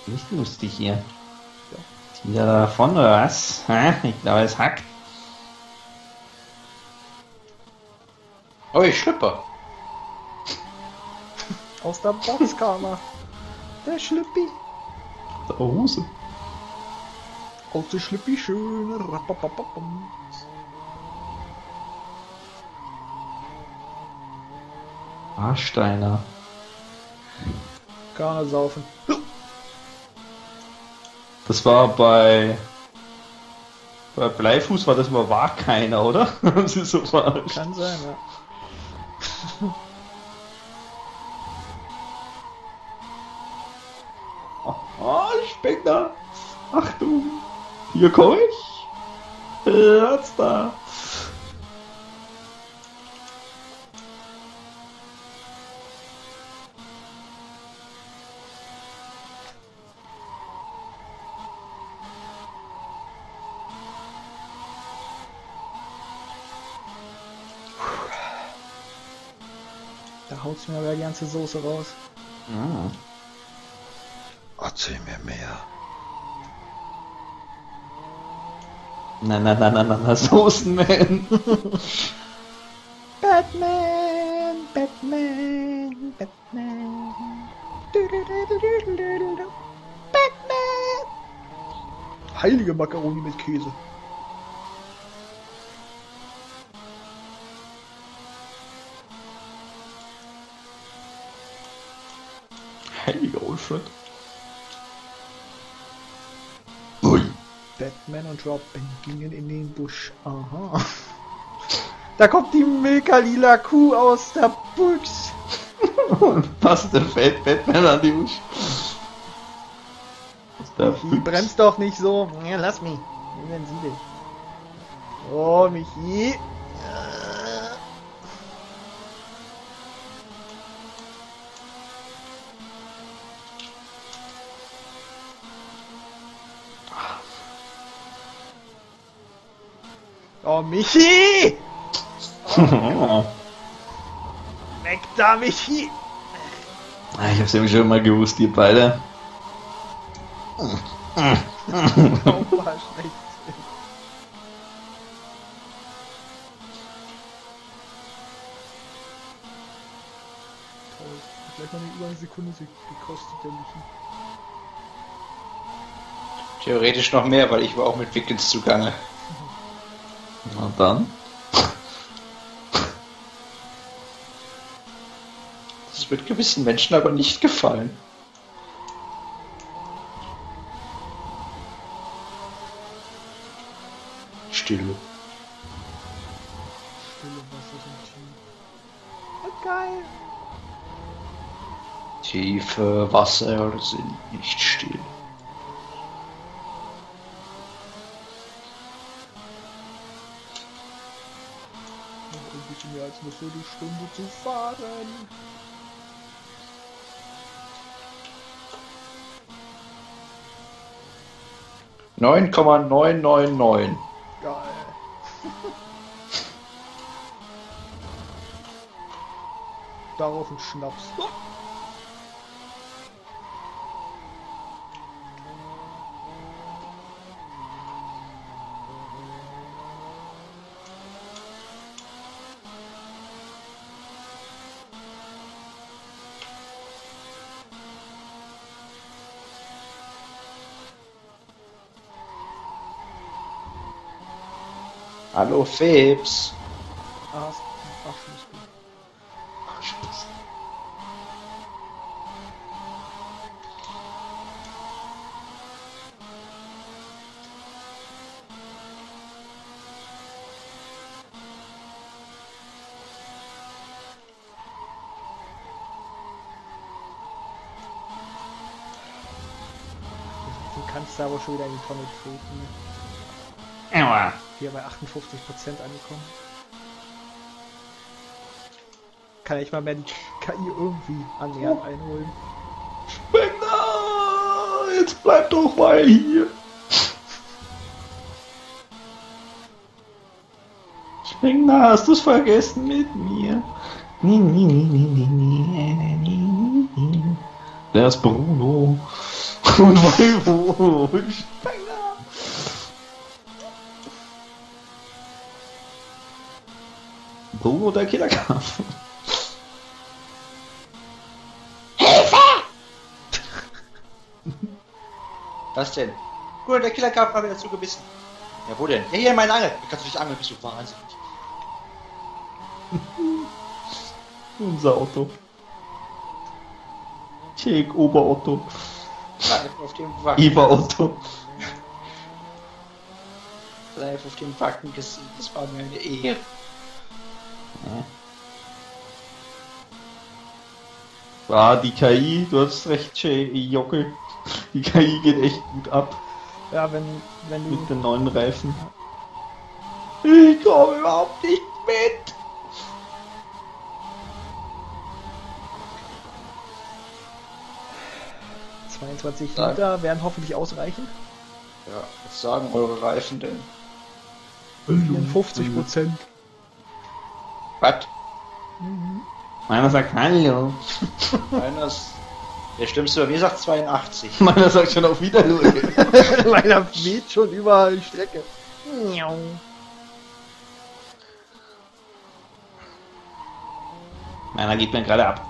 Nicht lustig hier. Ist wieder davon oder was? Hä? Ich glaube, es hackt. Oh, ich schlüpper. Aus der Boxkammer. Der Schlüppi. Der Hose. Aus der Schlüppi schön. Rappapapapam. Arsteiner. Garne saufen. Das war bei. Bei Bleifuß war das mal war keiner, oder? Haben sie so verarscht. Kann sein, ja. Oh, Spengler! Achtung! Hier komm ich! Platz da! Haut's mir aber die ganze Soße raus. Ah. Erzähl mir mehr. Na, na, na, na, na, na, Soßenman! Batman, Batman, Batman. Batman. Heilige Makaroni mit Käse. Alfred. Batman und Robin gingen in den Busch. Aha. Da kommt die Milka-lila Kuh aus der Busch. Passt der Feld Batman an die Usch. Ist der Michi, bremst doch nicht so. Ja, lass mich. Wie nennen Sie dich? Oh, Michi. Oh, Michi! Weg da, Michi! Ah, ich hab's ja schon mal gewusst, ihr beide. Oh, war schlecht. Toll. Hat Gleich mal eine über eine Sekunde gekostet, der Michi. Theoretisch noch mehr, weil ich war auch mit Wickens zugange. Na dann. Das wird gewissen Menschen aber nicht gefallen. Stille. Stille Wasser sind tief. Oh, geil! Tiefe Wasser sind nicht still. Noch ein mehr als eine Viertelstunde zu fahren. Neun Komma neun neun neun. Geil. Darauf ein Schnaps. Hallo ist- ach, ist gut. Du kannst da aber schon wieder in die Tonne treten. Hier bei 58% angekommen. Kann ich mal mehr KI irgendwie annähernd oh. einholen? Jetzt Bleib doch mal hier! Springner, hast du es vergessen mit mir? Nee, nee, nee, nee, nee, nee, nee, nee. Der ist Bruno. Und Volvo. Und Spengler. Bruno, der Killerkampf. Was denn? Gut, der Killer gab mal wieder zugebissen. Ja, wo denn? Ja, hier in meine Angel. Kannst du dich angeln? Bist du wahnsinnig? Unser Otto. Check, Ober-Otto. Auf dem Wacken. Eber-Otto. Bleib auf dem Wacken gesehen. Das war mir eine Ehre. Ah, die KI, du hast recht, Jay, Jockel. Die KI geht echt gut ab Ja, wenn, wenn mit du. den neuen Reifen. Ich komme überhaupt nicht mit. Ja. 22 Sag. Liter werden hoffentlich ausreichen. Ja, was sagen eure Reifen denn? 54 Prozent. Was? Meiner sagt Hallo. Einer ist. Der Schlimmste bei mir sagt 82. Meiner sagt schon auf Wiedersehen. Meiner weht schon über die Strecke. Meiner geht mir gerade ab.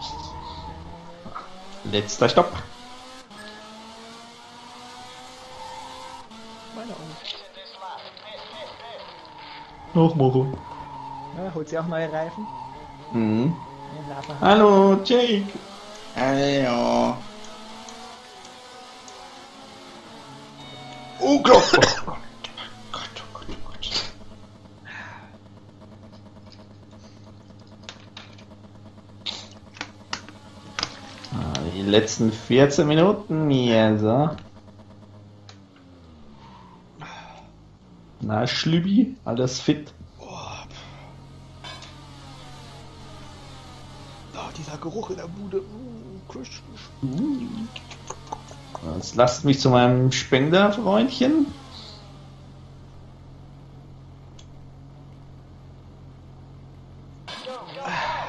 Letzter Stopp. Meine auch. Noch Moro. Ja, holt sie auch neue Reifen? Mhm. Hallo, Jake. Hallo. Oh Gott. Oh Gott. Oh Gott, oh Gott, oh Gott. Ah, die letzten 14 Minuten hier, so. Na, Schlübi, alles fit. Lecker Geruch in der Bude. Mm, Jetzt lasst mich zu meinem Spender-Freundchen.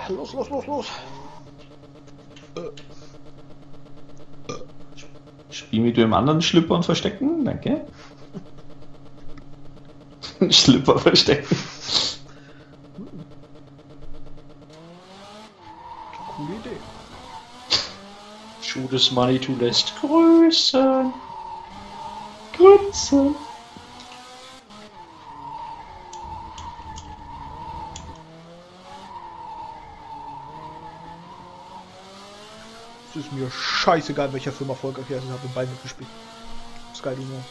Los, los, los, los. Spiel mit dem anderen Schlüpper und verstecken. Danke. Schlüpper verstecken. Des Manitou lässt grüßen. Grüßen. Es ist mir scheißegal, welcher Film erfolgreich ist. Ich habe beide mitgespielt. Sky Dino.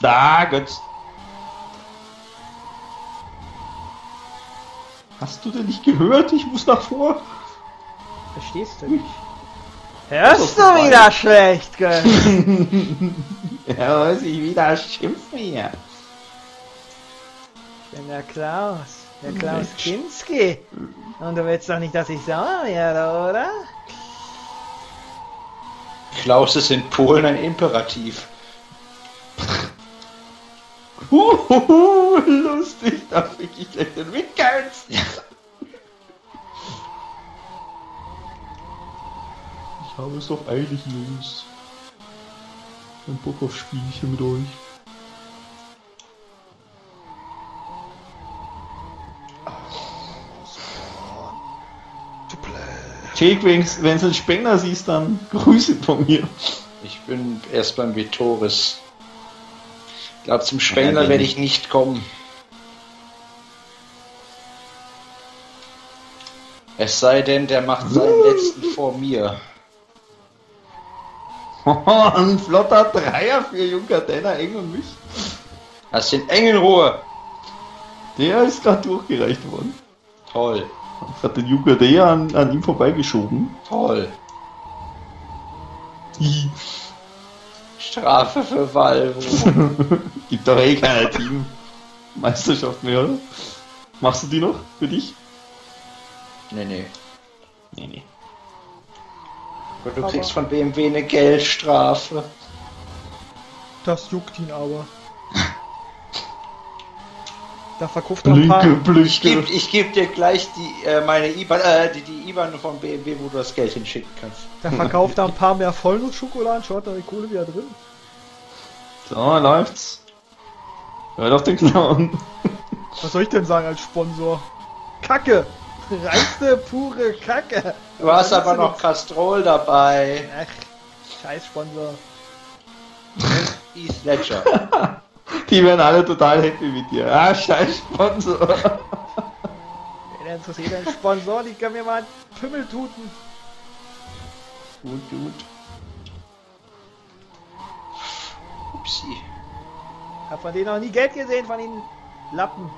Da, Gott. Hast du denn nicht gehört? Ich muss nach vor. Verstehst du nicht? Hörst du wieder schlecht, gell? Ja, weiß ich wieder schimpfen hier. Ich bin der Klaus. Der Klaus Kinski. Und du willst doch nicht, dass ich sauer werde, oder? Klaus ist in Polen ein Imperativ. Huhuhu, lustig, da fick ich gleich den Wickers. Ich habe es doch eilig, Jungs. Ein Bock auf Spielchen mit euch. Jake, wenn du einen Spengler siehst, dann Grüße von mir. Ich bin erst beim Vitoris. Ich glaube, zum Spengler werde ich nicht kommen. Es sei denn, der macht seinen letzten vor mir. ein flotter Dreier für Junker Denner, Eng und mich. Lass den Eng in Ruhe. Der ist gerade durchgereicht worden. Toll, Hat den Junker der an, an ihm vorbeigeschoben. toll. Strafe für Valvo. Gibt doch eh keine Teammeisterschaft mehr, oder? Machst du die noch für dich? nee, nee. Nee, nee. Du kriegst von BMW eine Geldstrafe. Das juckt ihn aber. Da verkauft er ein paar. Blinke Ich gebe geb dir gleich die, äh, meine IBAN, äh, die, die IBAN von BMW, wo du das Geld hinschicken kannst. Da verkauft er ein paar mehr Vollnussschokoladen, schaut da die Kohle wieder drin. So, läuft's. Hör doch den Clown. Was soll ich denn sagen als Sponsor? Kacke! Reinste pure Kacke! Du hast aber noch Castrol dabei. Ach, scheiß Sponsor. Heath Ledger. Die werden alle total happy mit dir. Ah, scheiß Sponsor. Wer interessiert einen Sponsor? Die können mir mal einen Pimmel tuten. gut, gut. Upsi. Hab von denen noch nie Geld gesehen, von den Lappen.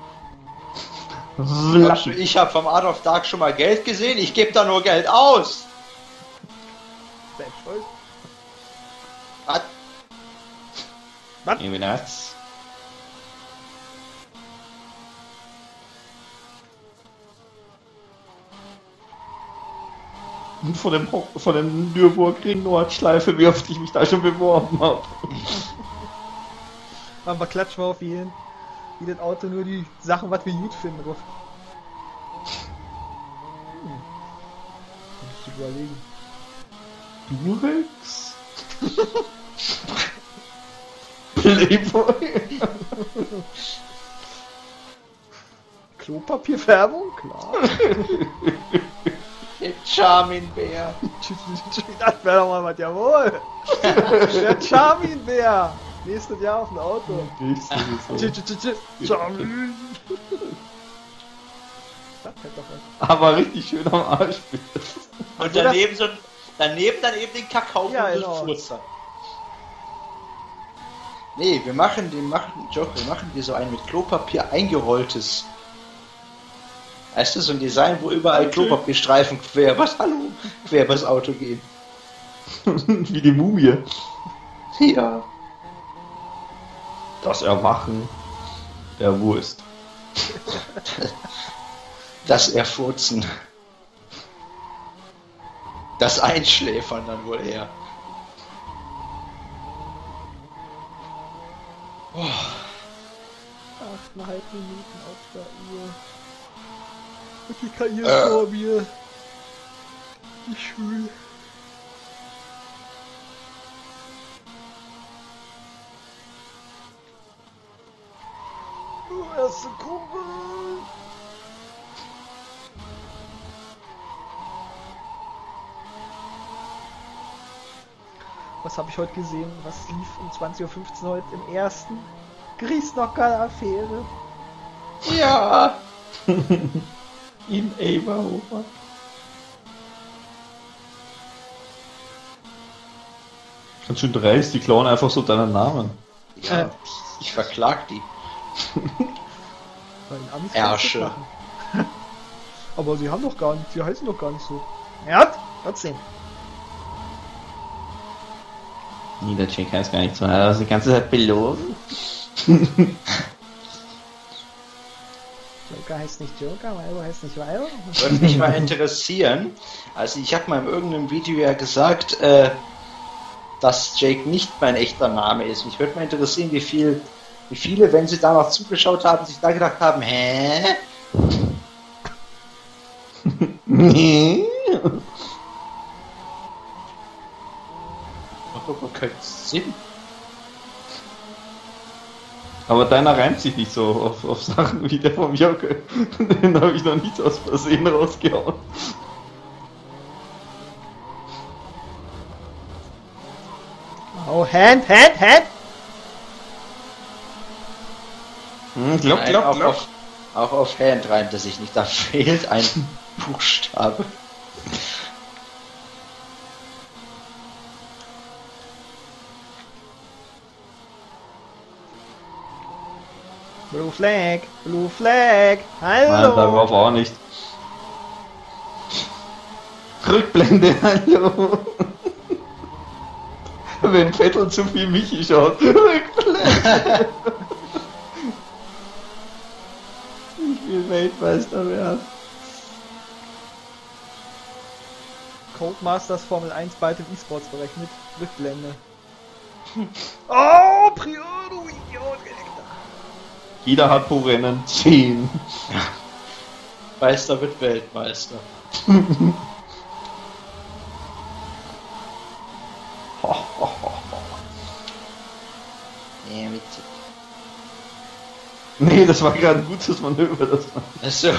Lappen. Ich habe vom Art of Dark schon mal Geld gesehen, ich gebe da nur Geld aus. Selbst schuld. Was? Irgendwie nice. Und von dem, von dem Nürburgring Nordschleife, wie oft ich mich da schon beworben habe. Aber klatschen wir auf jeden. Wie das Auto nur die Sachen, was wir gut finden, drauf. Hm. Muss ich überlegen. Durex? Playboy? Klopapierfärbung? Klar. Der Charmin-Bär. das wäre doch mal was, jawohl. Der Charmin-Bär. Nächstes Jahr auf dem Auto. Nächste Tsch, Saison. tsch, tsch, tsch. Charmin. Aber richtig schön am Arsch. Und daneben so ein, daneben dann eben den Kakao Ja, genau. Nee, wir machen den machen Joke, wir machen dir so ein mit Klopapier eingerolltes. Weißt du, so ein Design, wo überall Klopapierstreifen quer, was hallo, quer übers Auto gehen. Wie die Mumie. Ja. Das Erwachen der Wurst. Das Erfurzen. Das Einschläfern dann wohl eher. Minuten auf der Uhr. Die KI ist vor mir. Wie schön. Oh, erste Kurve. Was habe ich heute gesehen? Was lief um 20.15 Uhr heute im ersten? Griesnocker-Affäre. Ja. In Averhofer. Ganz schön dreist, die klauen einfach so deinen Namen. ja. Äh. Ich verklag die. Ärsche. Aber sie haben doch gar nicht, sie heißen doch gar nicht so. Ja, trotzdem. Nee, der heißt gar nicht so. Also die ganze Zeit belogen. Joker heißt nicht Joker, Mairo heißt nicht Mairo. Würde mich mal interessieren. Also ich habe mal in irgendeinem Video ja gesagt, äh, dass Jake nicht mein echter Name ist. Mich würde mal interessieren, wie viel, wie viele, wenn sie da noch zugeschaut haben, sich da gedacht haben, hä? Nee. Macht doch gar keinen Sinn. Aber deiner reimt sich nicht so auf, auf Sachen wie der vom Jocke. Den habe ich noch nicht aus Versehen rausgehauen. Oh, Hand, Hand, Hand! Hm, klopp, Nein, klopp, auch, auf, auch auf Hand reimt er sich nicht. Da fehlt ein Buchstabe. Blue Flag, Blue Flag, Nein, hallo! darauf auch nicht. Rückblende, hallo. Wenn Vettel zu viel Michi schaut. Rückblende. Ich will Weltmeister werden. Codemasters Formel 1 bald im E-Sports-Bereich mit Rückblende. Oh, Prior, du Idiot! Jeder hat pro Rennen 10. Meister wird Weltmeister. Ja, witzig. Nee, das war gerade ein gutes Manöver. Das war Also,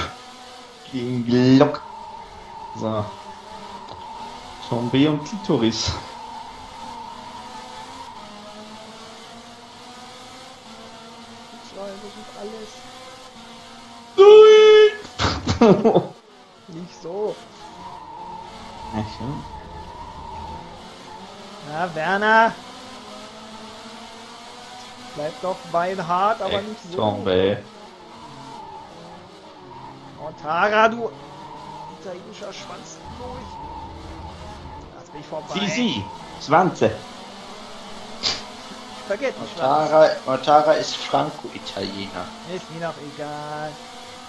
gegen Glock. So. Zombie und Klitoris. Zwei, das ist alles. Ui! Nicht so. Ach so. Na, Werner! Bleib doch beinhart, aber Ey, nicht so. Zombie. Oh, Tara, du italienischer Schwanz durch. Lass mich vorbei. Sie, sie. 20. Vergesst mich Schwanz. Mortara, Mortara ist Franco-Italiener. Ist mir doch egal.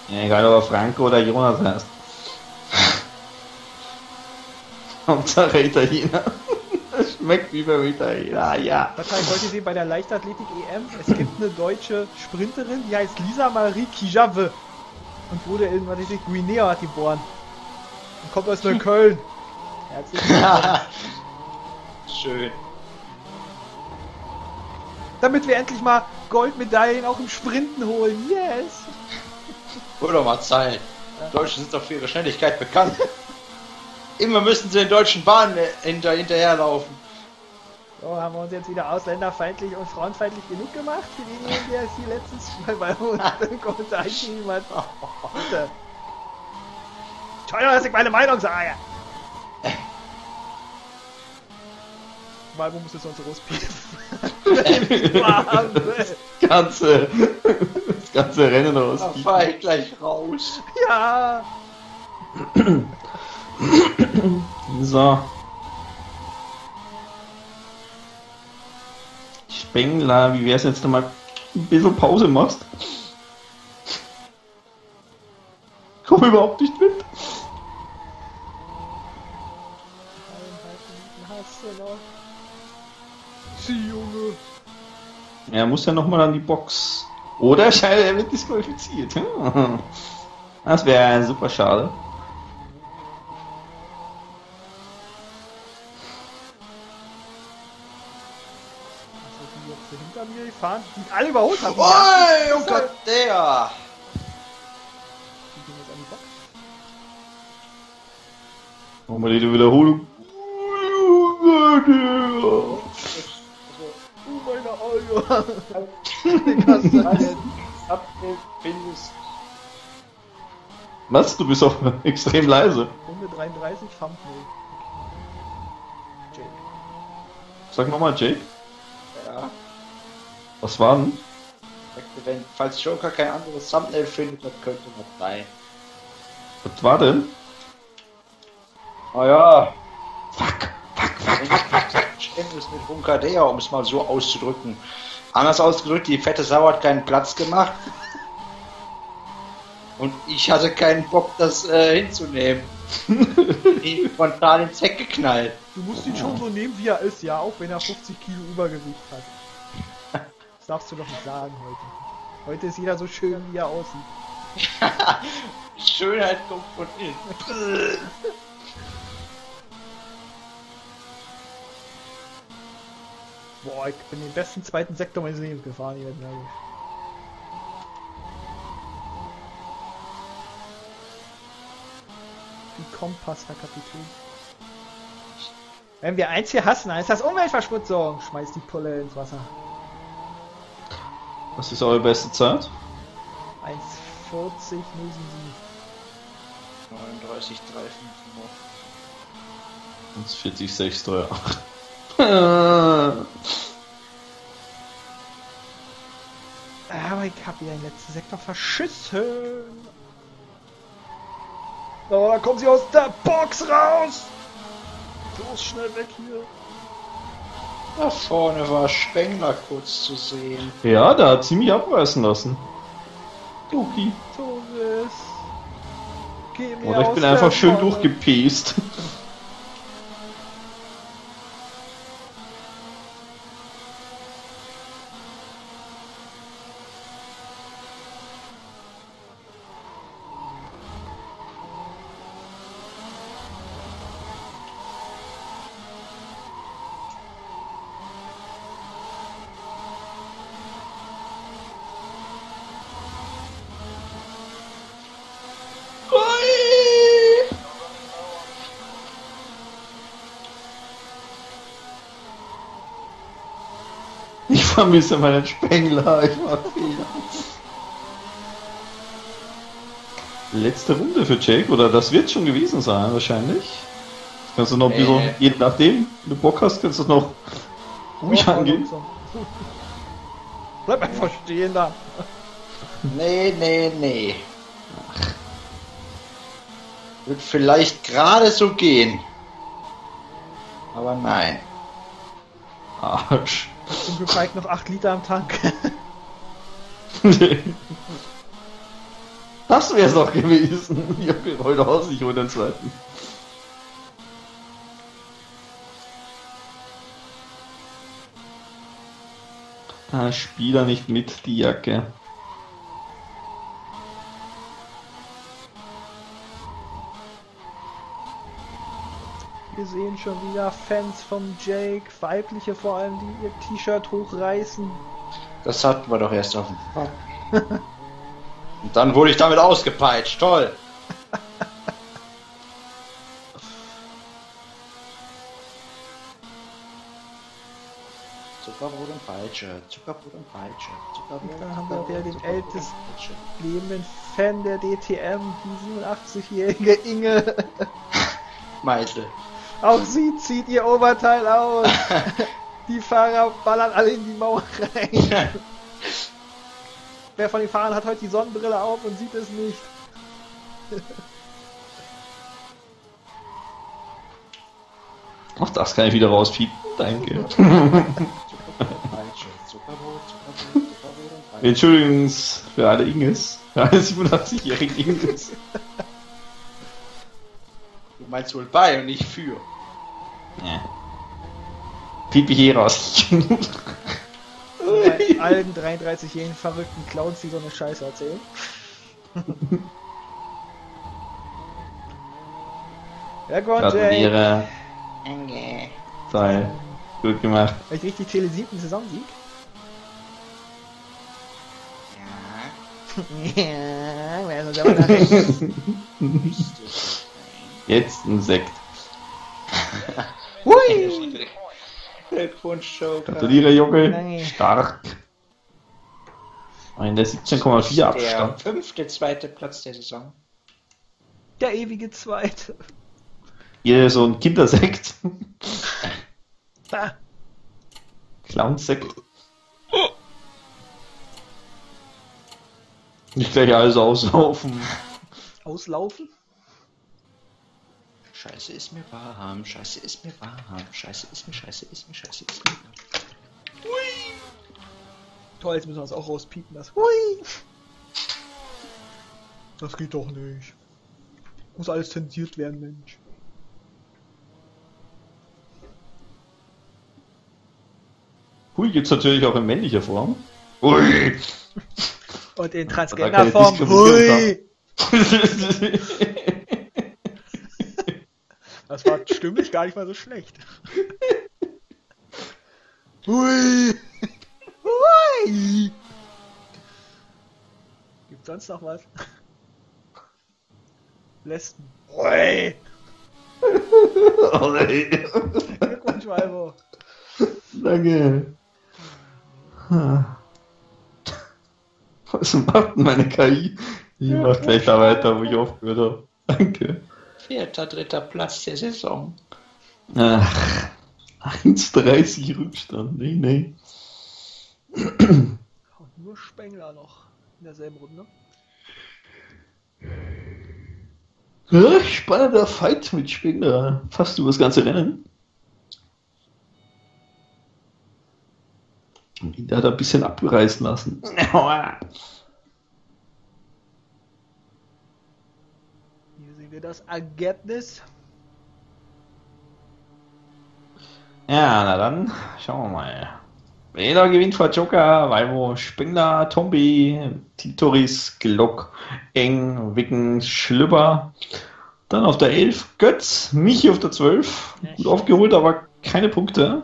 Ja, egal ob er Franco oder Jonas heißt. Hauptsache Italiener. Das schmeckt wie beim Italiener. Ah, ja. Heißt, wollt ihr sehen bei der Leichtathletik EM? Es gibt eine deutsche Sprinterin, die heißt Lisa Marie Kijave. Und wurde in, was weiß ich, Guinea geboren. Und kommt aus Neukölln. Herzlichen Glückwunsch. Schön. Damit wir endlich mal Goldmedaillen auch im Sprinten holen. Yes! Hol doch mal Zeit. Deutsche sind doch für ihre Schnelligkeit bekannt. Immer müssen sie den deutschen Bahnen hinter, hinterherlaufen. So, haben wir uns jetzt wieder ausländerfeindlich und frauenfeindlich genug gemacht für denjenigen, der es hier letztens mal bei uns im Kommentar geschrieben hat. Bitte. Schau dass ich meine Meinung sage. Mal, wo muss es sonst rauspiepen? Das ganze, das ganze Rennen raus. Da fahr ich gleich raus. Ja! So. Spengler, wie wär's jetzt mal ein bisschen Pause machst? Komm überhaupt nicht mit. Eineinhalb Minuten hast du noch. Er muss ja nochmal an die Box. Oder er wird disqualifiziert. Das wäre super schade. Die jetzt hinter mir fahren, die alle überholt haben. Oi, oh Gott, der! Wir die Wiederholung. Oh findest. Was? Du bist auch extrem leise. Runde 33, Thumbnail. Jake. Sag nochmal, Jake. Ja, Was war denn? wenn, falls Joker kein anderes Thumbnail findet, dann könnte man sein. Was war denn? Ah ja, Fuck, Verständnis mit Runkadea, um es mal so auszudrücken. Anders ausgedrückt, die fette Sau hat keinen Platz gemacht. Und ich hatte keinen Bock, das äh, hinzunehmen. Die spontan ins Heck geknallt. Du musst ihn schon so nehmen, wie er ist, ja, auch wenn er 50 Kilo Übergewicht hat. Das darfst du doch nicht sagen heute. Heute ist jeder so schön, wie er aussieht. Schönheit kommt von innen. Boah, ich bin den besten zweiten Sektor meines Lebens gefahren hier, glaube ich. Wie Kompass, Herr Kapitän. Wenn wir eins hier hassen, dann ist das Umweltverschmutzung. Schmeiß die Pulle ins Wasser. Was ist eure beste Zeit? 1,40 müssen 39, 3, 5, 40, 6, 3, 8. Aber ich habe hier den letzten Sektor verschissen. Oh, da kommen sie aus der Box raus! Los, schnell weg hier. Da vorne war Spengler kurz zu sehen. Ja, der hat ziemlich abreißen lassen. Mir Oder ich bin einfach schön durchgepest. Vermisse meinen Spengler. Ich. Letzte Runde für Jake, oder das wird schon gewesen sein, wahrscheinlich. Das kannst du noch ein bisschen, Äh. je nachdem, wenn du Bock hast, kannst du das noch ruhig Oh, angehen. Bleib einfach stehen da. Nee, nee, nee. Wird vielleicht gerade so gehen. Aber nein. Arsch. Zum Glück reicht noch 8 Liter am Tank. Das wär's doch gewesen. Ich hab gerollt aus, ich hol den zweiten. Ah, Spieler nicht mit, die Jacke. Sehen schon wieder Fans vom Jake, weibliche vor allem, die ihr T-Shirt hochreißen. Das hatten wir doch erst auf dem Und dann wurde ich damit ausgepeitscht. Toll. Zuckerbrot und Peitsche, Zuckerbrot und Peitsche, Zuckerbrot Und da haben wir den ältesten- Peitsche. Lebenden Fan der DTM, die 87-jährige Inge. Meisel. Auch sie zieht ihr Oberteil aus. Die Fahrer ballern alle in die Mauer rein. Wer von den Fahrern hat heute die Sonnenbrille auf und sieht es nicht? Ach, das kann ich wieder rauspiepen. Danke. Entschuldigung für alle Inges. Für alle 87-jährigen Inges. Du meinst wohl bei und nicht für. Ja. Piep ich eh raus. Bei allen 33-jährigen verrückten Clowns, die so eine Scheiße erzählen. ja, Gott, ey. Gratuliere. Danke. Toll. Gut gemacht. Wenn ich richtig zähle, siebten Saisonsieg. Ja. ja, wer ist aber nachher? Jetzt ein Sekt. Hui! Glückwunsch. Gratuliere, Junge. Stark. In der 17,4 Der Abstand. fünfte, zweite Platz der Saison. Der ewige Zweite. Hier so ein Kindersekt. Clownsekt. Nicht gleich alles auslaufen. Auslaufen? Scheiße ist mir warm, Scheiße ist mir warm, Scheiße ist mir, Scheiße ist mir, Scheiße ist mir. Toll, jetzt müssen wir das auch rauspiepen. Das. Hui! Das geht doch nicht. Muss alles zensiert werden, Mensch. Hui gibt's natürlich auch in männlicher Form. Hui! Und in Transgenderform. Hui! Das war stimmlich gar nicht mal so schlecht. Hui! Hui! Gibt's sonst noch was? Lesben. Hui! oh, nee. Glückwunsch, Valvo. Danke. Was macht denn meine KI? Ich mach gleich da weiter, wo ich aufgehört habe. Danke. Vierter, dritter Platz der Saison. Ach, 1,30 Rückstand. Nee, nee. Und nur Spengler noch in derselben Runde. Ja, spannender Fight mit Spengler. Fast über das ganze Rennen. Und ihn da hat er ein bisschen abreißen lassen. Hier sehen wir das Ergebnis. Ja, na dann, schauen wir mal. Wer gewinnt vor Joker, Valvo, Spengler, Tombi, Titoris, Glock, Eng, Wicken, Schlüpper. Dann auf der 11 Götz, Michi auf der 12. Gut aufgeholt, aber keine Punkte.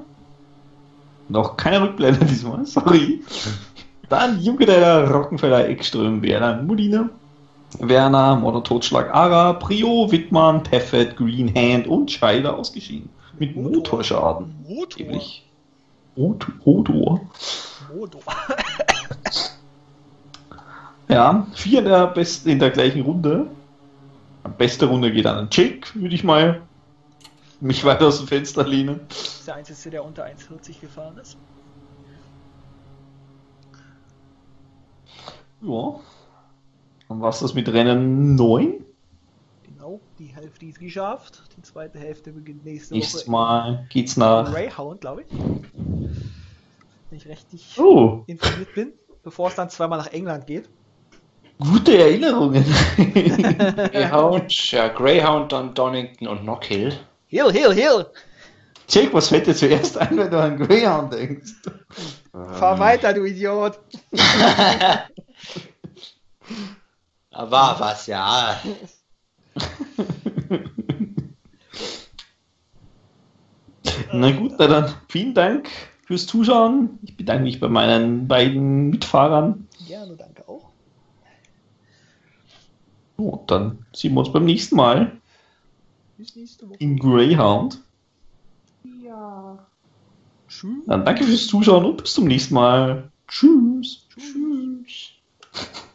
Noch keine Rückblende diesmal, sorry. Dann Jungedeller, Rockenfeller, Eckström, Werner, Modine, Werner, Mordor, Totschlag, Ara, Prio, Wittmann, Perfett, Green Hand und Scheider ausgeschieden. Mit Motorschaden. Motor. Nämlich Motor. Motor. Motor. Ja, vier in der, Best in der gleichen Runde. Beste Runde geht an den Chick, würde ich mal mich weiter aus dem Fenster lehnen. Das ist der einzige, der unter 1,40 gefahren ist. Ja. War es das mit Rennen 9. Genau, die Hälfte ist geschafft. Die zweite Hälfte beginnt nächste Nächstes Woche. Mal geht's nach. Greyhound, glaube ich. Wenn ich richtig Oh, informiert bin. Bevor es dann zweimal nach England geht. gute Erinnerungen. Greyhound, ja, Greyhound, dann Donington und Knockhill. Hill, Hill, Hill! Jake, was fällt dir zuerst ein, wenn du an Greyhound denkst? Fahr weiter, du Idiot! Da war was, ja. Na gut, na dann vielen Dank fürs Zuschauen. Ich bedanke mich bei meinen beiden Mitfahrern. Gerne, danke auch. Und dann sehen wir uns beim nächsten Mal Bis nächste Woche. in Greyhound. Tschüss. Dann danke fürs Zuschauen und bis zum nächsten Mal. Tschüss. Tschüss. Und